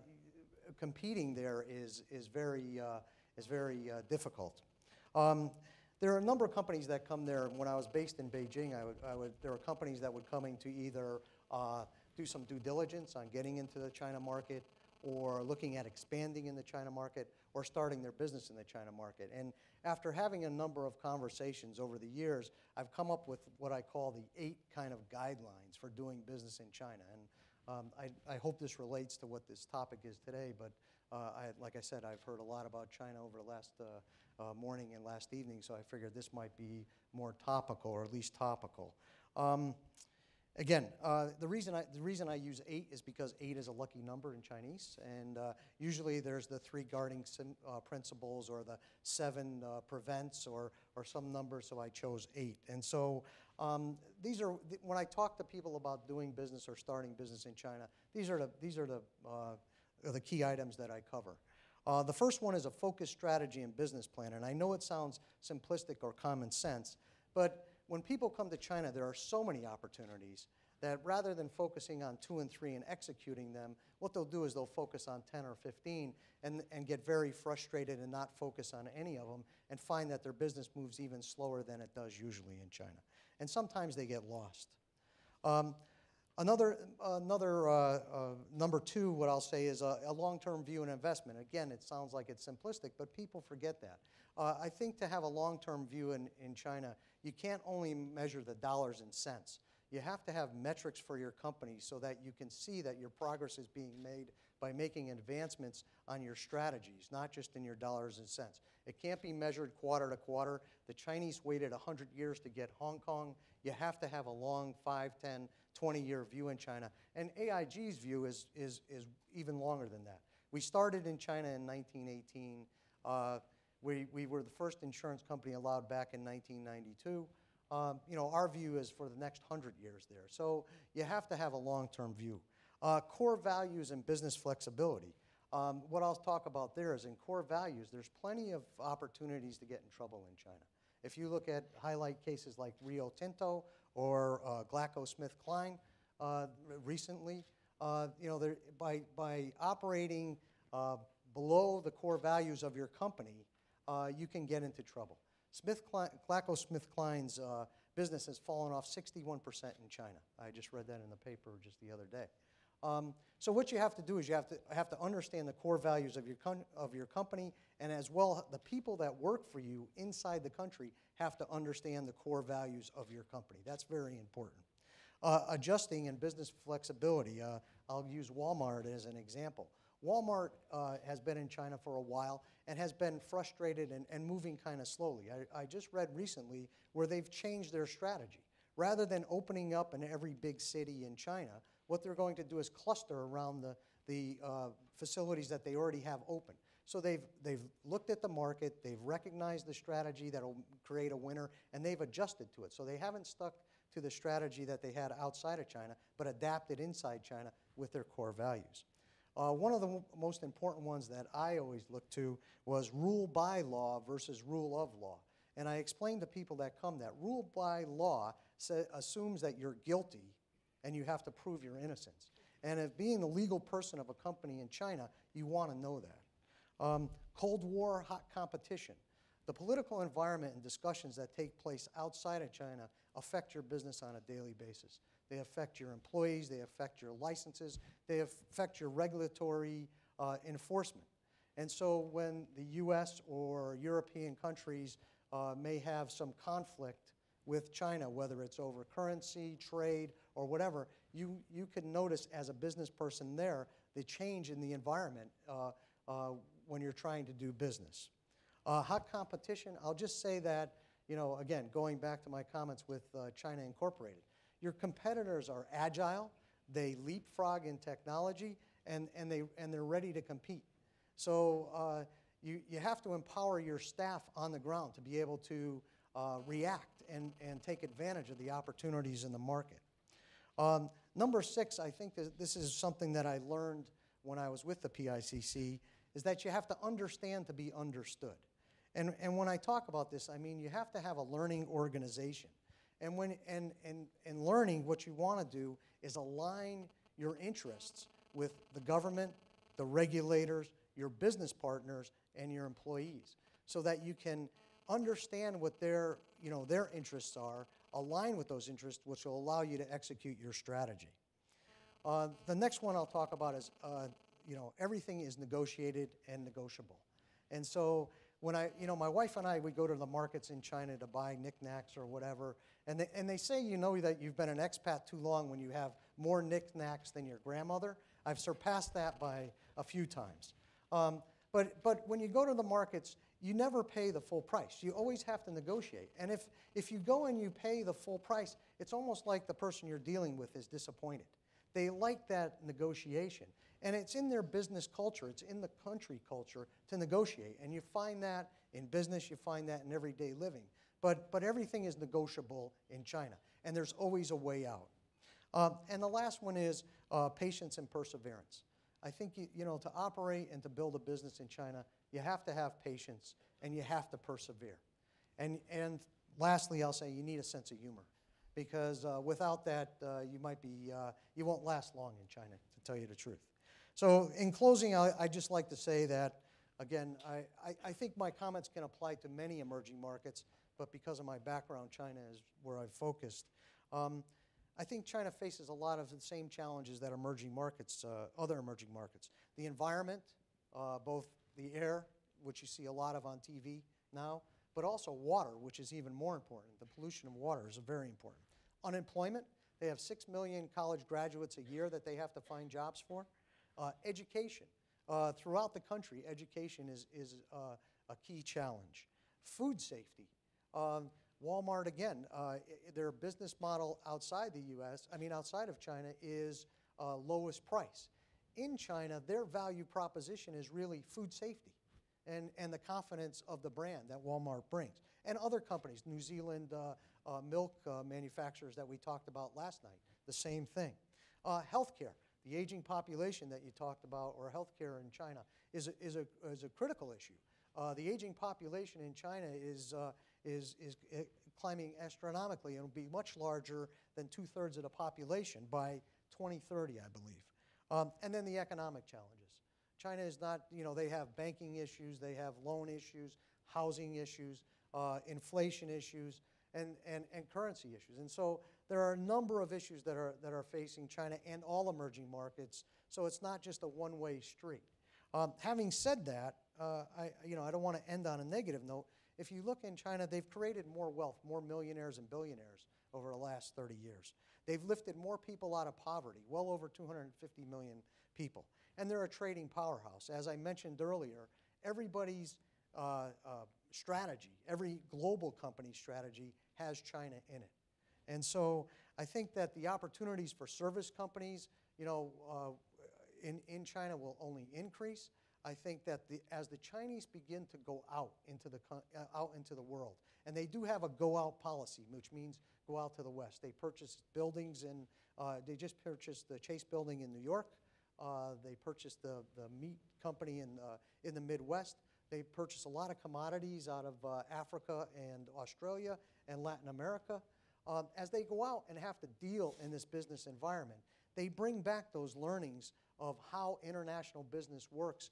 Speaker 4: competing there is, is very, uh, is very difficult. Um, there are a number of companies that come there. When I was based in Beijing, I would, I would, there were companies that would come in to either uh, do some due diligence on getting into the China market or looking at expanding in the China market or starting their business in the China market. And after having a number of conversations over the years, I've come up with what I call the eight kind of guidelines for doing business in China. And um, I, I, hope this relates to what this topic is today, but I, like I said, I've heard a lot about China over the last uh, uh, morning and last evening, so I figured this might be more topical, or at least topical. Um, Again, uh, the, reason I, the reason I use eight is because eight is a lucky number in Chinese, and uh, usually there's the three guarding uh, principles or the seven uh, prevents or, or some number, so I chose eight. And so um, these are, when I talk to people about doing business or starting business in China, these are the, these are the, the key items that I cover. Uh, the first one is a focused strategy and business plan, and I know it sounds simplistic or common sense, but when people come to China, there are so many opportunities that rather than focusing on two and three and executing them, what they'll do is they'll focus on 10 or 15 and, and get very frustrated and not focus on any of them and find that their business moves even slower than it does usually in China. And sometimes they get lost. Um, another another uh, uh, number two, what I'll say is a, a long term view and investment. Again, it sounds like it's simplistic, but people forget that. Uh, I think to have a long term view in, in China, you can't only measure the dollars and cents. You have to have metrics for your company so that you can see that your progress is being made by making advancements on your strategies, not just in your dollars and cents. It can't be measured quarter to quarter. The Chinese waited 100 years to get Hong Kong. You have to have a long 5, 10, 20 year view in China. And AIG's view is, is, is even longer than that. We started in China in 1918. Uh, we, we were the first insurance company allowed back in 1992. Um, you know, our view is for the next 100 years there. So you have to have a long-term view. Uh, core values and business flexibility. Um, what I'll talk about there is in core values, there's plenty of opportunities to get in trouble in China. If you look at highlight cases like Rio Tinto or uh, GlaxoSmithKline uh, recently, uh, you know, by, by operating uh, below the core values of your company, uh, you can get into trouble. Smith GlaxoSmithKline's uh, business has fallen off 61% in China. I just read that in the paper just the other day. Um, so what you have to do is you have to have to understand the core values of your of your company, and as well the people that work for you inside the country have to understand the core values of your company. That's very important. Uh, adjusting and business flexibility. Uh, I'll use Walmart as an example. Walmart uh, has been in China for a while and has been frustrated and, and moving kind of slowly. I, I, just read recently where they've changed their strategy. Rather than opening up in every big city in China, what they're going to do is cluster around the, the uh, facilities that they already have open. So they've, they've looked at the market, they've recognized the strategy that will create a winner, and they've adjusted to it. So they haven't stuck to the strategy that they had outside of China, but adapted inside China with their core values. Uh, one of the most important ones that I always look to was rule by law versus rule of law. And I explain to people that come that rule by law assumes that you're guilty and you have to prove your innocence. And if being the legal person of a company in China, you want to know that. Um, Cold War, hot competition. The political environment and discussions that take place outside of China affect your business on a daily basis. They affect your employees, they affect your licenses, they affect your regulatory uh, enforcement. And so when the US or European countries uh, may have some conflict with China, whether it's over currency, trade, or whatever, you, you can notice as a business person there the change in the environment uh, uh, when you're trying to do business. Uh, hot competition, I'll just say that, you know, again, going back to my comments with uh, China Incorporated, your competitors are agile, they leapfrog in technology, and, and, they, and they're ready to compete. So uh, you, you have to empower your staff on the ground to be able to uh, react and, and take advantage of the opportunities in the market. Um, number six, I think that this is something that I learned when I was with the PICC, is that you have to understand to be understood. And, and when I talk about this, I mean you have to have a learning organization. And, when, and, and, and learning, what you want to do is align your interests with the government, the regulators, your business partners, and your employees so that you can understand what their, you know, their interests are, align with those interests, which will allow you to execute your strategy. Uh, the next one I'll talk about is, uh, you know, everything is negotiated and negotiable. And so when I, you know, my wife and I, we go to the markets in China to buy knickknacks or whatever, and they, and they say you know that you've been an expat too long when you have more knickknacks than your grandmother. I've surpassed that by a few times. Um, but, but when you go to the markets, you never pay the full price. You always have to negotiate. And if, if you go and you pay the full price, it's almost like the person you're dealing with is disappointed. They like that negotiation. And it's in their business culture, it's in the country culture to negotiate. And you find that in business, you find that in everyday living. But, but everything is negotiable in China, and there's always a way out. Um, and the last one is uh, patience and perseverance. I think you, you know to operate and to build a business in China, you have to have patience and you have to persevere. And, and lastly, I'll say you need a sense of humor because uh, without that, uh, you might be, uh, you won't last long in China, to tell you the truth. So in closing, I, would just like to say that, again, I, I, I, think my comments can apply to many emerging markets, but because of my background, China is where I've focused. Um, I think China faces a lot of the same challenges that emerging markets, uh, other emerging markets. The environment, uh, both the air, which you see a lot of on TV now, but also water, which is even more important. The pollution of water is very important. Unemployment, they have 6 million college graduates a year that they have to find jobs for. Uh, education, uh, throughout the country, education is, is uh, a key challenge. Food safety. Um, Walmart, again, their business model outside the US, I mean, outside of China, is lowest price. In China, their value proposition is really food safety and, and the confidence of the brand that Walmart brings. And other companies, New Zealand uh, uh, milk uh, manufacturers that we talked about last night, the same thing. Healthcare, the aging population that you talked about, or healthcare in China, is a, is a, is a critical issue. Uh, the aging population in China is, uh, is, is uh, climbing astronomically and will be much larger than two thirds of the population by 2030, I believe. Um, and then the economic challenges. China is not, you know, they have banking issues, they have loan issues, housing issues, uh, inflation issues, and, and, and currency issues. And so there are a number of issues that are, that are facing China and all emerging markets, so it's not just a one-way street. Um, having said that, uh, I, you know, I don't want to end on a negative note. If you look in China, they've created more wealth, more millionaires and billionaires over the last 30 years. They've lifted more people out of poverty, well over 250 million people and they're a trading powerhouse. As I mentioned earlier, everybody's uh, uh, strategy, every global company strategy has China in it. And so I think that the opportunities for service companies, you know, uh, in, in China will only increase. I think that the, as the Chinese begin to go out into the, uh, out into the world, and they do have a go out policy, which means go out to the west. They purchase buildings in, uh, they just purchased the Chase building in New York. Uh, they purchased the, the meat company in, uh, in the Midwest. They purchase a lot of commodities out of uh, Africa and Australia and Latin America. Um, as they go out and have to deal in this business environment, they bring back those learnings of how international business works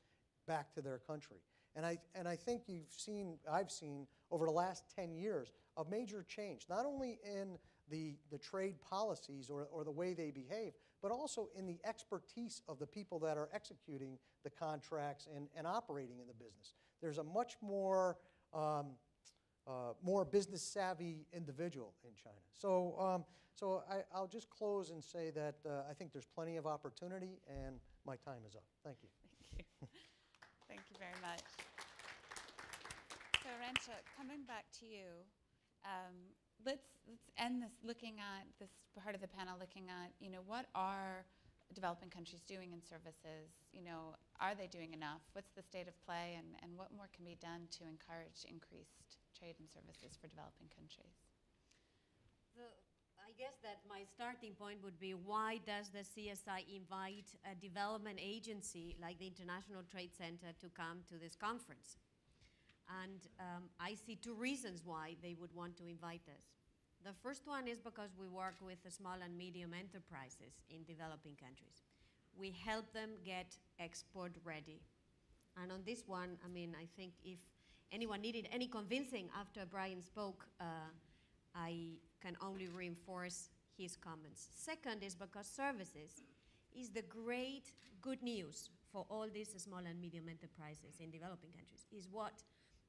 Speaker 4: back to their country. And I, and I think you've seen, I've seen over the last 10 years, a major change, not only in the, the trade policies or, or the way they behave, but also in the expertise of the people that are executing the contracts and, and operating in the business. There's a much more um, uh, more business savvy individual in China. So, um, so I, I'll just close and say that uh, I think there's plenty of opportunity, and my time is up. Thank you.
Speaker 2: Thank you. Thank you very much. So, Arancha, coming back to you, um, let's let's end this looking at this part of the panel, looking at you know what are developing countries doing in services? You know, are they doing enough? What's the state of play, and, and what more can be done to encourage increased trade and services for developing countries?
Speaker 6: The, I guess that my starting point would be why does the CSI invite a development agency like the International Trade Center to come to this conference? And um, I see two reasons why they would want to invite us. The first one is because we work with the small and medium enterprises in developing countries. We help them get export ready. And on this one, I mean, I think if anyone needed any convincing after Brian spoke, uh, I can only reinforce his comments. Second is because services is the great good news for all these small and medium enterprises in developing countries, is what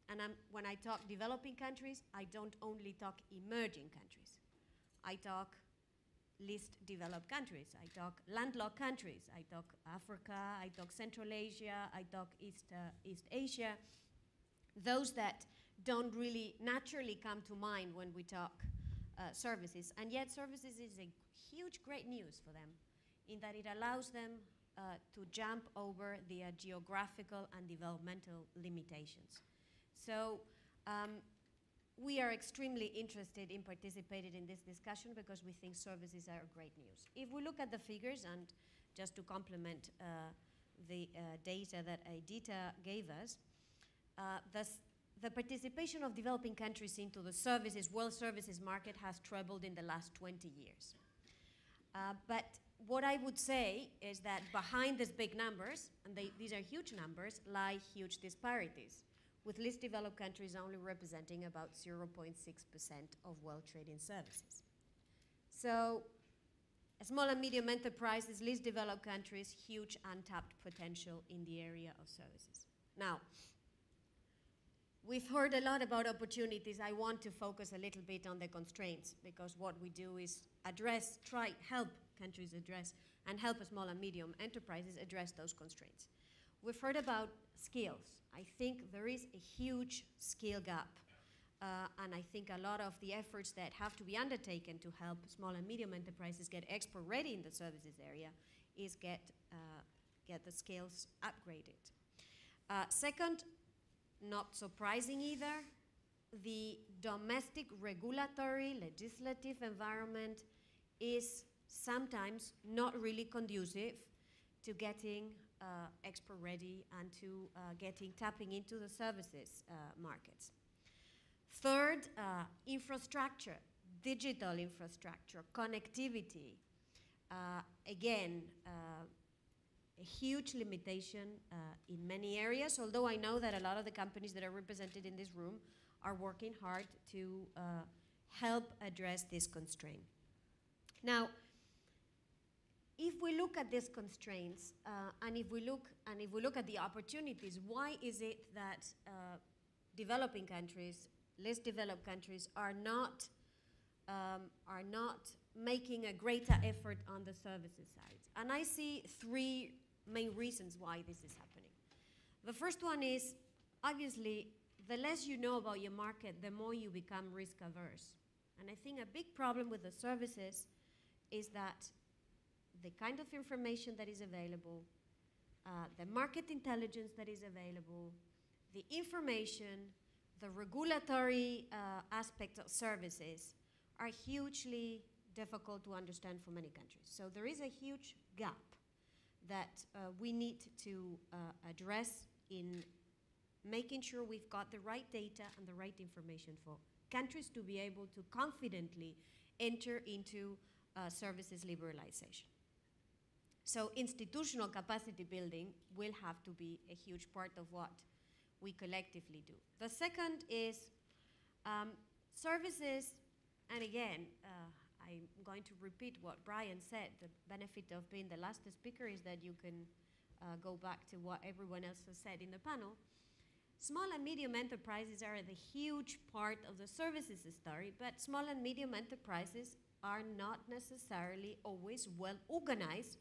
Speaker 6: and I'm, when I talk developing countries, I don't only talk emerging countries. I talk least developed countries. I talk landlocked countries. I talk Africa. I talk Central Asia. I talk East, uh, East Asia. Those that don't really naturally come to mind when we talk uh, services. And yet, services is a huge, great news for them in that it allows them uh, to jump over the uh, geographical and developmental limitations. So um, we are extremely interested in participating in this discussion because we think services are great news. If we look at the figures, and just to complement uh, the uh, data that Aaditya gave us, uh, the participation of developing countries into the services, world services market has trebled in the last 20 years. Uh, but what I would say is that behind these big numbers, and they, these are huge numbers, lie huge disparities with least developed countries only representing about 0.6% of world trading services. So small and medium enterprises, least developed countries, huge untapped potential in the area of services. Now, we've heard a lot about opportunities. I want to focus a little bit on the constraints because what we do is address, try, help countries address, and help small and medium enterprises address those constraints. We've heard about skills. I think there is a huge skill gap. Uh, and I think a lot of the efforts that have to be undertaken to help small and medium enterprises get export ready in the services area is get, uh, get the skills upgraded. Uh, second, not surprising either, the domestic regulatory legislative environment is sometimes not really conducive to getting export ready and to uh, getting tapping into the services uh, markets. Third, infrastructure, digital infrastructure, connectivity. again, a huge limitation uh, in many areas, although I know that a lot of the companies that are represented in this room are working hard to uh, help address this constraint. Now, if we look at these constraints uh, and if we look and if we look at the opportunities, why is it that uh, developing countries, less developed countries, are not um, are not making a greater effort on the services side? And I see three main reasons why this is happening. The first one is obviously the less you know about your market, the more you become risk averse. And I think a big problem with the services is that the kind of information that is available, uh, the market intelligence that is available, the information, the regulatory uh, aspects of services are hugely difficult to understand for many countries. So there is a huge gap that uh, we need to uh, address in making sure we've got the right data and the right information for countries to be able to confidently enter into uh, services liberalization. So institutional capacity building will have to be a huge part of what we collectively do. The second is um, services, and again, uh, I'm going to repeat what Brian said. The benefit of being the last speaker is that you can uh, go back to what everyone else has said in the panel. Small and medium enterprises are the huge part of the services story, but small and medium enterprises are not necessarily always well organized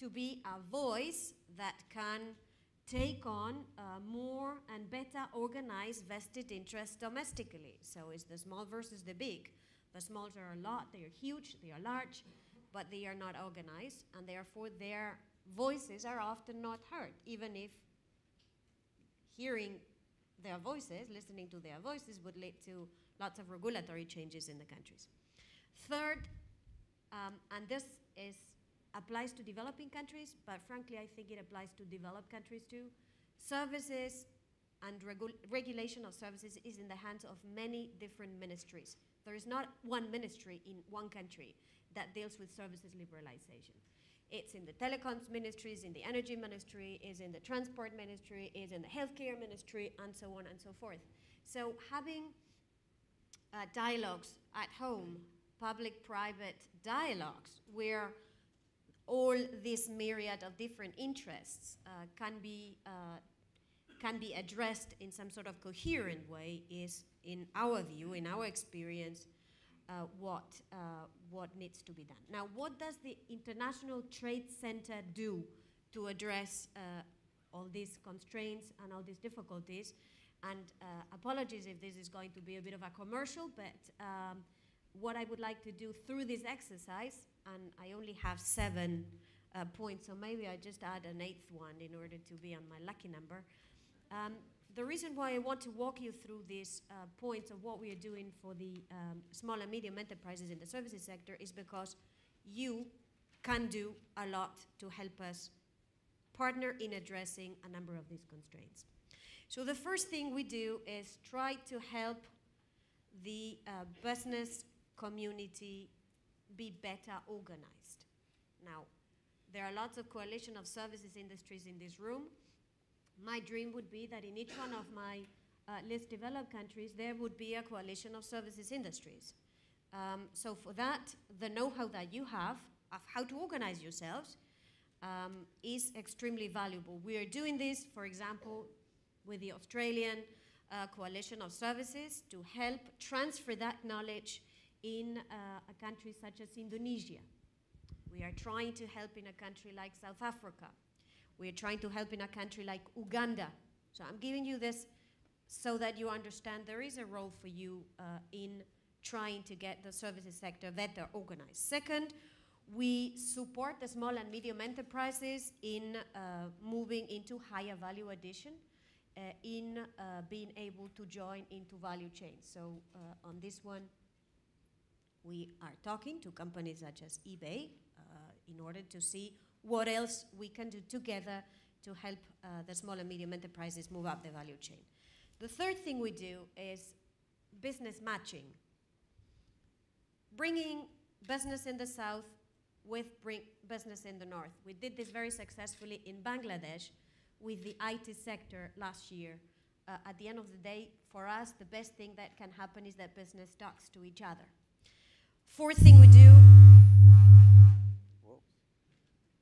Speaker 6: to be a voice that can take on uh, more and better organized vested interests domestically. So it's the small versus the big. The smalls are a lot, they are huge, they are large, but they are not organized, and therefore their voices are often not heard, even if hearing their voices, listening to their voices, would lead to lots of regulatory changes in the countries. Third, um, and this is applies to developing countries, but frankly, I think it applies to developed countries too. Services and regu regulation of services is in the hands of many different ministries. There is not one ministry in one country that deals with services liberalization. It's in the telecoms ministries, in the energy ministry, is in the transport ministry, is in the healthcare ministry, and so on and so forth. So having uh, dialogues at home, public-private dialogues, where all this myriad of different interests uh, can be uh, can be addressed in some sort of coherent way is, in our view, in our experience, uh, what uh, what needs to be done. Now, what does the International Trade Center do to address uh, all these constraints and all these difficulties? And uh, apologies if this is going to be a bit of a commercial, but um, what I would like to do through this exercise and I only have seven uh, points, so maybe I just add an eighth one in order to be on my lucky number. Um, the reason why I want to walk you through these uh, points of what we are doing for the um, small and medium enterprises in the services sector is because you can do a lot to help us partner in addressing a number of these constraints. So the first thing we do is try to help the uh, business community be better organized. Now, there are lots of coalition of services industries in this room. My dream would be that in each one of my uh, least developed countries, there would be a coalition of services industries. Um, so for that, the know-how that you have of how to organize yourselves um, is extremely valuable. We are doing this, for example, with the Australian uh, Coalition of Services to help transfer that knowledge in uh, a country such as Indonesia. We are trying to help in a country like South Africa. We are trying to help in a country like Uganda. So I'm giving you this so that you understand there is a role for you uh, in trying to get the services sector better organized. Second, we support the small and medium enterprises in uh, moving into higher value addition, uh, in uh, being able to join into value chains. So uh, on this one, we are talking to companies such as eBay uh, in order to see what else we can do together to help uh, the small and medium enterprises move up the value chain. The third thing we do is business matching, bringing business in the south with business in the north. We did this very successfully in Bangladesh with the IT sector last year. Uh, at the end of the day, for us, the best thing that can happen is that business talks to each other. Fourth thing we do.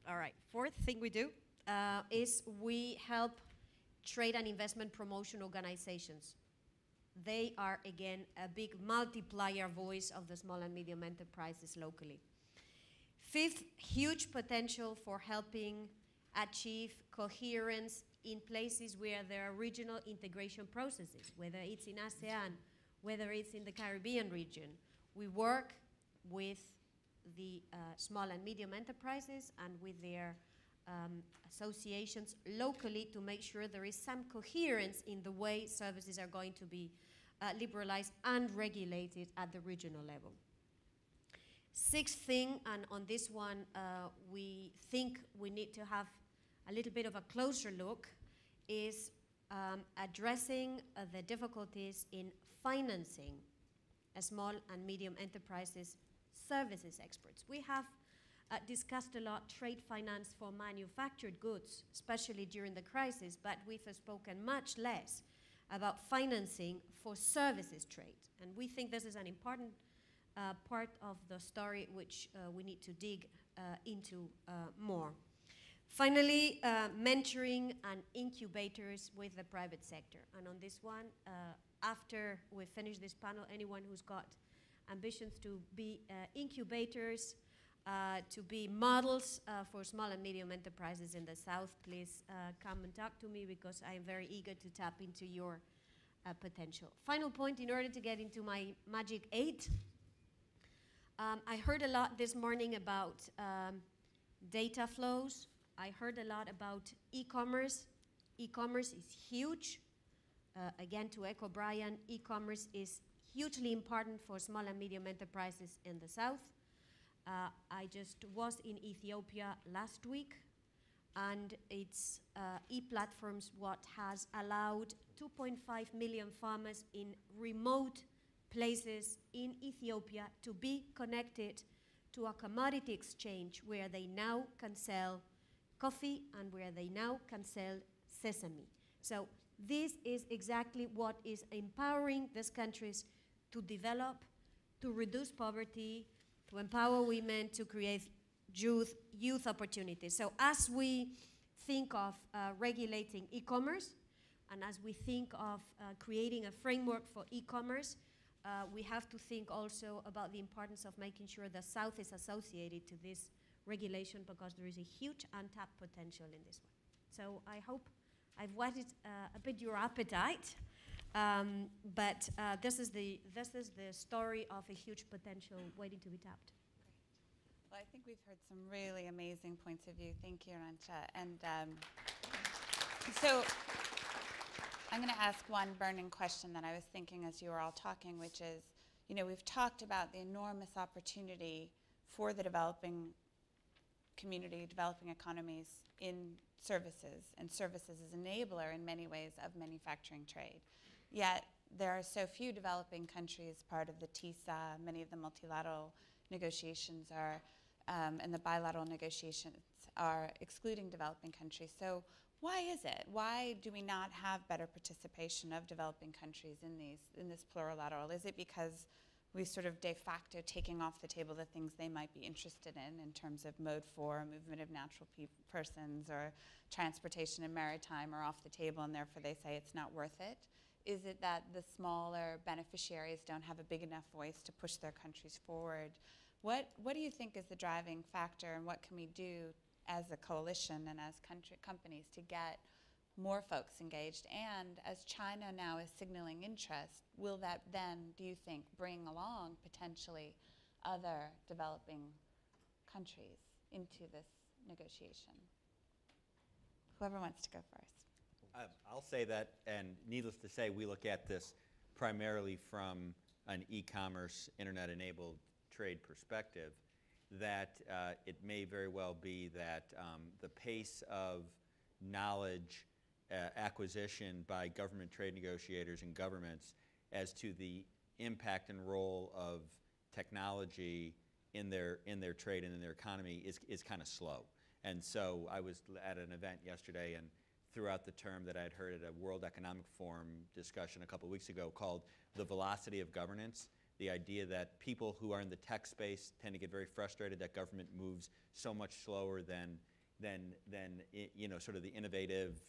Speaker 6: All right. Fourth thing we do uh, is we help trade and investment promotion organizations. They are, again, a big multiplier voice of the small and medium enterprises locally. Fifth, huge potential for helping achieve coherence in places where there are regional integration processes, whether it's in ASEAN, whether it's in the Caribbean region. We work with the uh, small and medium enterprises and with their um, associations locally to make sure there is some coherence in the way services are going to be uh, liberalized and regulated at the regional level. Sixth thing, and on this one uh, we think we need to have a little bit of a closer look, is um, addressing uh, the difficulties in financing small and medium enterprises services experts. We have uh, discussed a lot trade finance for manufactured goods, especially during the crisis, but we've spoken much less about financing for services trade. And we think this is an important uh, part of the story which uh, we need to dig uh, into uh, more. Finally, uh, mentoring and incubators with the private sector. And on this one, after we finish this panel, anyone who's got ambitions to be uh, incubators, uh, to be models uh, for small and medium enterprises in the South, please come and talk to me because I am very eager to tap into your potential. Final point in order to get into my magic eight. Um, I heard a lot this morning about um, data flows. I heard a lot about e commerce. E commerce is huge. Uh, again, to echo Brian, e commerce is hugely important for small and medium enterprises in the South. Uh, I just was in Ethiopia last week, and it's uh, e-platforms what has allowed 2.5 million farmers in remote places in Ethiopia to be connected to a commodity exchange where they now can sell coffee and where they now can sell sesame. So this is exactly what is empowering these countries to develop, to reduce poverty, to empower women, to create youth, youth opportunities. So as we think of uh, regulating e-commerce, and as we think of uh, creating a framework for e-commerce, uh, we have to think also about the importance of making sure the South is associated to this regulation because there is a huge untapped potential in this one. So I hope I've whetted uh, a bit your appetite. Um, but uh, this is the this is the story of a huge potential waiting to be tapped.
Speaker 2: Well, I think we've heard some really amazing points of view. Thank you, Arancha. And um, so I'm going to ask one burning question that I was thinking as you were all talking, which is, you know, we've talked about the enormous opportunity for the developing community, developing economies in services, and services is enabler in many ways of manufacturing trade. Yet there are so few developing countries part of the TISA. Many of the multilateral negotiations are, um, and the bilateral negotiations are excluding developing countries. So why is it? Why do we not have better participation of developing countries in these in this plurilateral? Is it because we sort of de facto taking off the table the things they might be interested in in terms of mode four, movement of natural pe- persons, or transportation and maritime are off the table, and therefore they say it's not worth it? Is it that the smaller beneficiaries don't have a big enough voice to push their countries forward? What, what do you think is the driving factor, and what can we do as a coalition and as country, companies to get more folks engaged? And as China now is signaling interest, will that then, do you think, bring along potentially other developing countries into this negotiation? Whoever wants to go first.
Speaker 5: Uh, I'll say that, and needless to say, we look at this primarily from an e-commerce, internet-enabled trade perspective, that uh, it may very well be that um, the pace of knowledge uh, acquisition by government trade negotiators and governments as to the impact and role of technology in their, in their trade and in their economy is, is kind of slow. And so I was at an event yesterday and threw out the term that I'd heard at a World Economic Forum discussion a couple weeks ago called the velocity of governance. The idea that people who are in the tech space tend to get very frustrated that government moves so much slower than, than, than you know, sort of the innovative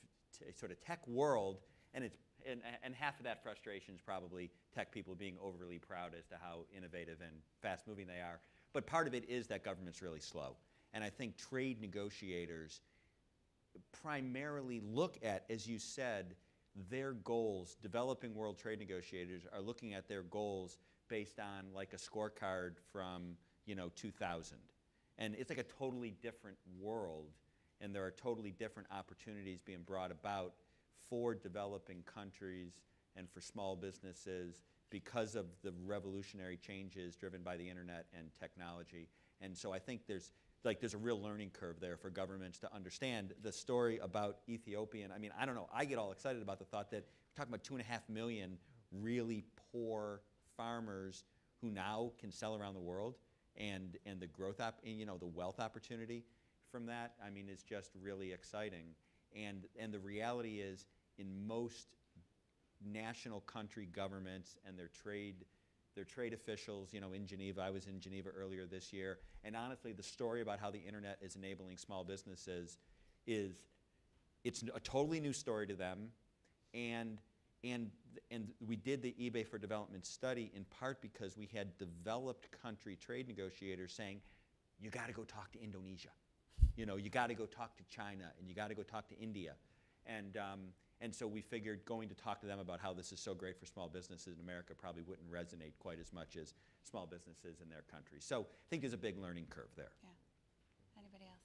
Speaker 5: sort of tech world. And, it's, and, and half of that frustration is probably tech people being overly proud as to how innovative and fast moving they are. But part of it is that government's really slow. And I think trade negotiators primarily look at, as you said, their goals. Developing world trade negotiators are looking at their goals based on like a scorecard from you know 2000, and it's like a totally different world, and there are totally different opportunities being brought about for developing countries and for small businesses because of the revolutionary changes driven by the internet and technology. And so I think there's like there's a real learning curve there for governments to understand the story about Ethiopian. I mean, I don't know. I get all excited about the thought that we're talking about two and a half million really poor farmers who now can sell around the world, and and the growth op, you know, the wealth opportunity from that. I mean, is just really exciting. And and the reality is, in most national country governments and their trade their trade officials, you know, in Geneva. I was in Geneva earlier this year, and honestly, the story about how the internet is enabling small businesses is it's a totally new story to them, and and and we did the eBay for Development study in part because we had developed country trade negotiators saying, you got to go talk to Indonesia, you know, you got to go talk to China, and you got to go talk to India, and um, and so we figured going to talk to them about how this is so great for small businesses in America probably wouldn't resonate quite as much as small businesses in their country. So I think there's a big learning curve there.
Speaker 2: Yeah. Anybody else?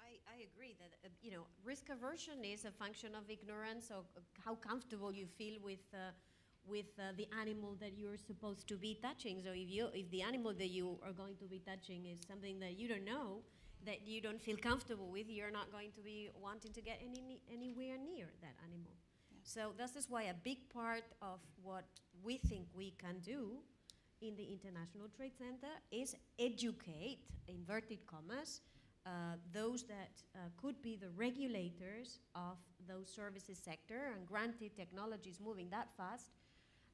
Speaker 6: I, I agree that, uh, you know, risk aversion is a function of ignorance of uh, how comfortable you feel with, uh, with uh, the animal that you're supposed to be touching. So if, you, if the animal that you are going to be touching is something that you don't know, that you don't feel comfortable with, you're not going to be wanting to get any, anywhere near that animal.
Speaker 2: Yeah.
Speaker 6: So this is why a big part of what we think we can do in the International Trade Center is educate, inverted commas, uh, those that uh, could be the regulators of those services sector. And granted, technology is moving that fast,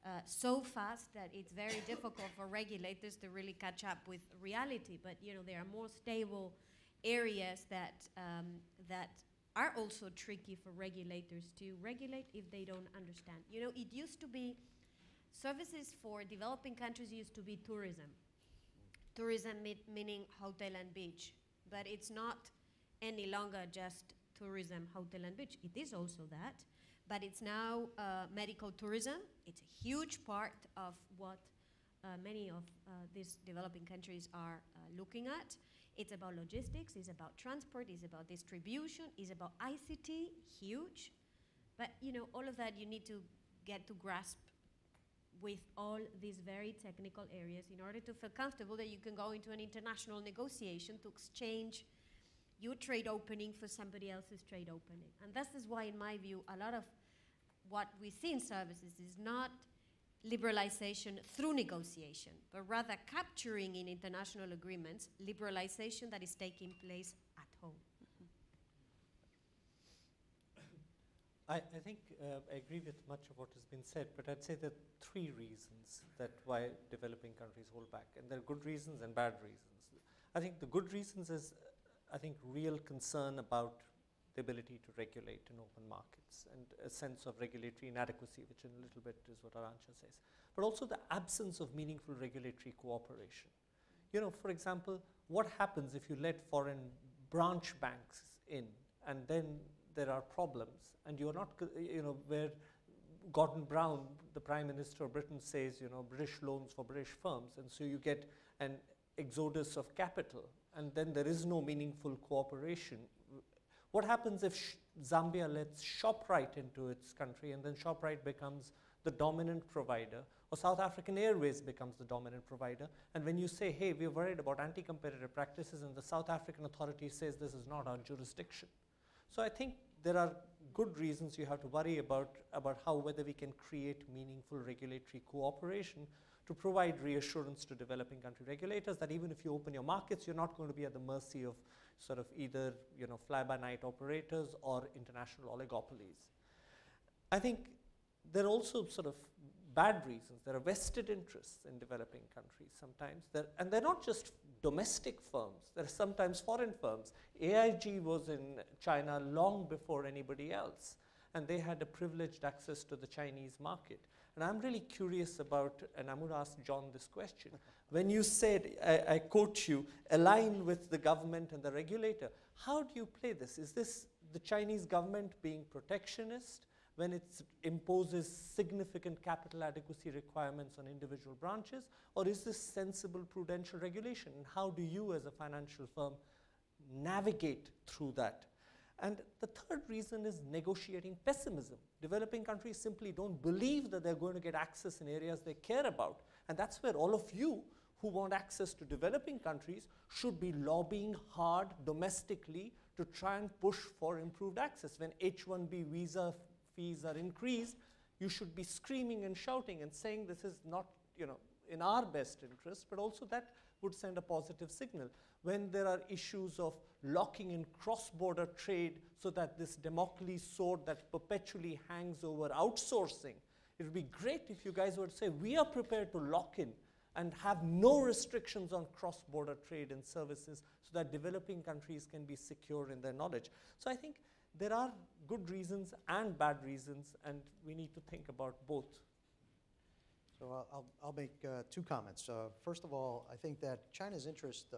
Speaker 6: uh, so fast that it's very difficult for regulators to really catch up with reality. But you know, there are more stable areas that, um, that are also tricky for regulators to regulate if they don't understand. You know, it used to be services for developing countries used to be tourism. Tourism me meaning hotel and beach, but it's not any longer just tourism, hotel and beach. It is also that, but it's now uh, medical tourism. It's a huge part of what uh, many of uh, these developing countries are uh, looking at. It's about logistics, it's about transport, it's about distribution, it's about ICT, huge. But you know, all of that you need to get to grasp with all these very technical areas in order to feel comfortable that you can go into an international negotiation to exchange your trade opening for somebody else's trade opening. And this is why, in my view, a lot of what we see in services is not liberalization through negotiation, but rather capturing in international agreements liberalization that is taking place at home.
Speaker 3: I, I think uh, I agree with much of what has been said, but I'd say there are three reasons that why developing countries hold back, and there are good reasons and bad reasons. I think the good reasons is, I think, real concern about the ability to regulate in open markets and a sense of regulatory inadequacy, which in a little bit is what Arancha says, but also the absence of meaningful regulatory cooperation. You know, for example, what happens if you let foreign branch banks in and then there are problems and you're not, you know, where Gordon Brown, the Prime Minister of Britain says, you know, British loans for British firms and so you get an exodus of capital and then there is no meaningful cooperation what happens if Zambia lets ShopRite into its country and then ShopRite becomes the dominant provider or South African Airways becomes the dominant provider and when you say, hey, we're worried about anti-competitive practices and the South African authority says this is not our jurisdiction. So I think there are good reasons you have to worry about, about how whether we can create meaningful regulatory cooperation to provide reassurance to developing country regulators that even if you open your markets, you're not going to be at the mercy of sort of either you know fly-by-night operators or international oligopolies. I think there are also sort of bad reasons. There are vested interests in developing countries sometimes, they're, and they're not just domestic firms. There are sometimes foreign firms. AIG was in China long before anybody else, and they had a privileged access to the Chinese market. And I'm really curious about, and I'm going to ask John this question. When you said, I, I, quote you, align with the government and the regulator, how do you play this? Is this the Chinese government being protectionist when it imposes significant capital adequacy requirements on individual branches? Or is this sensible prudential regulation? And how do you as a financial firm navigate through that? And the third reason is negotiating pessimism. Developing countries simply don't believe that they're going to get access in areas they care about. And that's where all of you who want access to developing countries should be lobbying hard domestically to try and push for improved access. When H-1B visa fees are increased, you should be screaming and shouting and saying this is not, you know, in our best interest, but also that would send a positive signal. When there are issues of locking in cross-border trade so that this Damocles sword that perpetually hangs over outsourcing It would be great if you guys would say, we are prepared to lock in and have no restrictions on cross border trade and services so that developing countries can be secure in their knowledge. So I think there are good reasons and bad reasons, and we need to think about both.
Speaker 4: So I'll- I'll, make uh, two comments. Uh, First of all, I think that China's interest uh,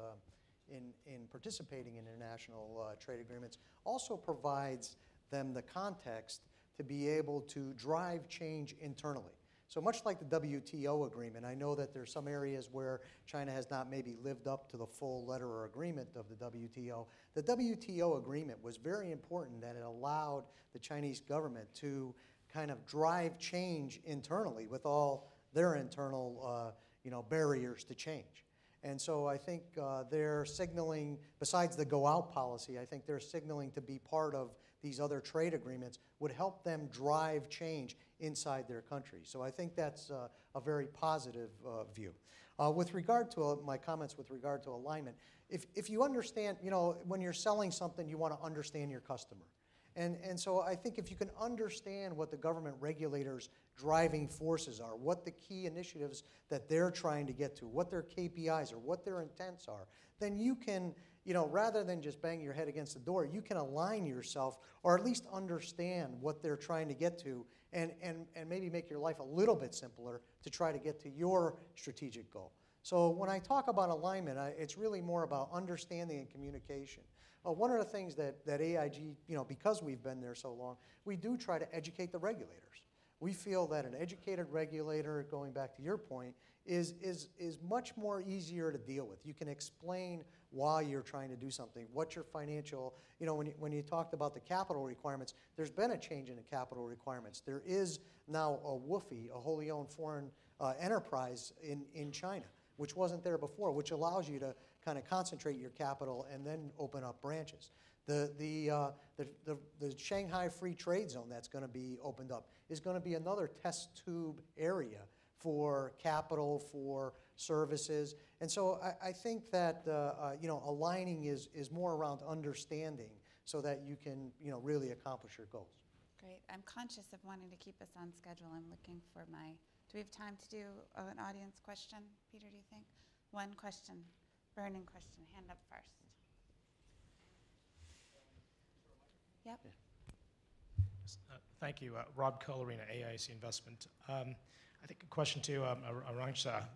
Speaker 4: in, in participating in international uh, trade agreements also provides them the context to be able to drive change internally. So much like the WTO agreement, I know that there are some areas where China has not maybe lived up to the full letter or agreement of the WTO. The WTO agreement was very important that it allowed the Chinese government to kind of drive change internally with all their internal, uh, you know, barriers to change. And so I think uh, they're signaling, besides the go out policy, I think they're signaling to be part of these other trade agreements would help them drive change inside their country. So I think that's uh, a very positive uh, view. Uh, with regard to uh, my comments with regard to alignment, if, if you understand, you know, when you're selling something, you want to understand your customer. And, and so I think if you can understand what the government regulators' driving forces are, what the key initiatives that they're trying to get to, what their KPIs are, what their intents are, then you can, you know, rather than just bang your head against the door, you can align yourself or at least understand what they're trying to get to and, and, and maybe make your life a little bit simpler to try to get to your strategic goal. So when I talk about alignment, I, it's really more about understanding and communication. Uh, one of the things that, that AIG, you know, because we've been there so long, we do try to educate the regulators. We feel that an educated regulator, going back to your point, is, is, is much more easier to deal with. You can explain why you're trying to do something, what your financial, you know, when you, when you talked about the capital requirements, there's been a change in the capital requirements. There is now a WOFE, a wholly owned foreign uh, enterprise in, in China, which wasn't there before, which allows you to kind of concentrate your capital and then open up branches. The, the, uh, the, the, the Shanghai Free Trade Zone that's going to be opened up is going to be another test tube area for capital, for services. And so I, I think that uh, uh, you know, aligning is, is more around understanding so that you can you know, really accomplish your goals.
Speaker 2: Great. I'm conscious of wanting to keep us on schedule. I'm looking for my, do we have time to do an audience question? Peter, do you think? One question, burning question, hand up first. Yep.
Speaker 7: Uh, Thank you. Uh, Rob Colorina, AIC Investment. Um, I think a question to um,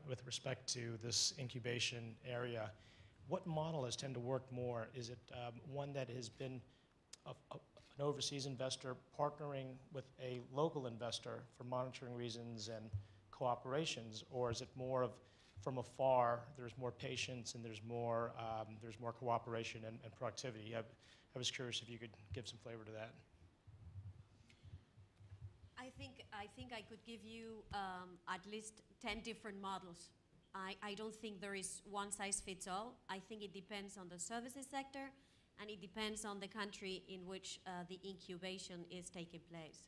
Speaker 7: with respect to this incubation area. What model has tended to work more? Is it um, one that has been a- a- an overseas investor partnering with a local investor for monitoring reasons and cooperations, or is it more of from afar, there's more patience and there's more, um, there's more cooperation and and productivity? I I was curious if you could give some flavor to that.
Speaker 6: I think, I think I could give you um, at least 10 different models. I, I don't think there is one size fits all. I think it depends on the services sector and it depends on the country in which uh, the incubation is taking place.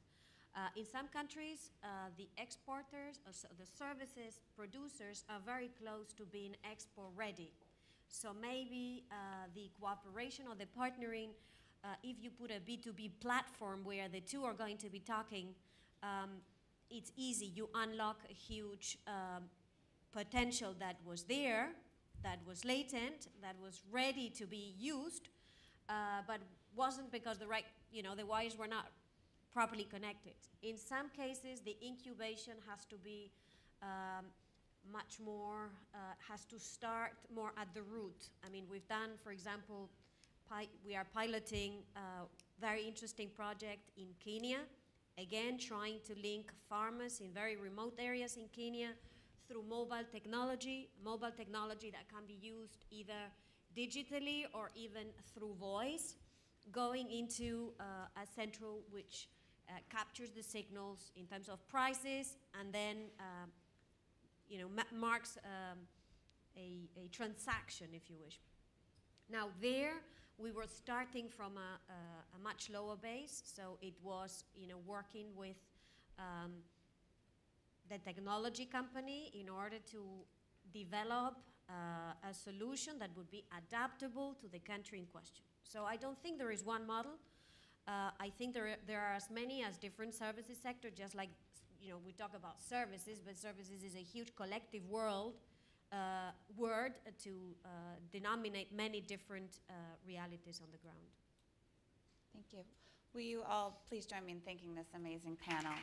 Speaker 6: Uh, in some countries, uh, the exporters, uh, so the services producers are very close to being export ready. So maybe uh, the cooperation or the partnering, uh, if you put a B2B platform where the two are going to be talking, um, it's easy. You unlock a huge um, potential that was there, that was latent, that was ready to be used, uh, but wasn't because the right, you know, the wires were not properly connected. In some cases, the incubation has to be um, much more, uh, has to start more at the root. I mean, we've done, for example, we are piloting a very interesting project in Kenya, again, trying to link farmers in very remote areas in Kenya through mobile technology, mobile technology that can be used either digitally or even through voice, going into uh, a central which uh, captures the signals in terms of prices and then uh, you know, ma- marks um, a, a transaction, if you wish. Now, there we were starting from a, a, a much lower base, so it was, you know, working with um, the technology company in order to develop uh, a solution that would be adaptable to the country in question. So I don't think there is one model. Uh, I think there, there are as many as different services sector, just like you know, we talk about services, but services is a huge collective world, uh, word uh, to uh, denominate many different uh, realities on the ground.
Speaker 2: Thank you. Will you all please join me in thanking this amazing panel?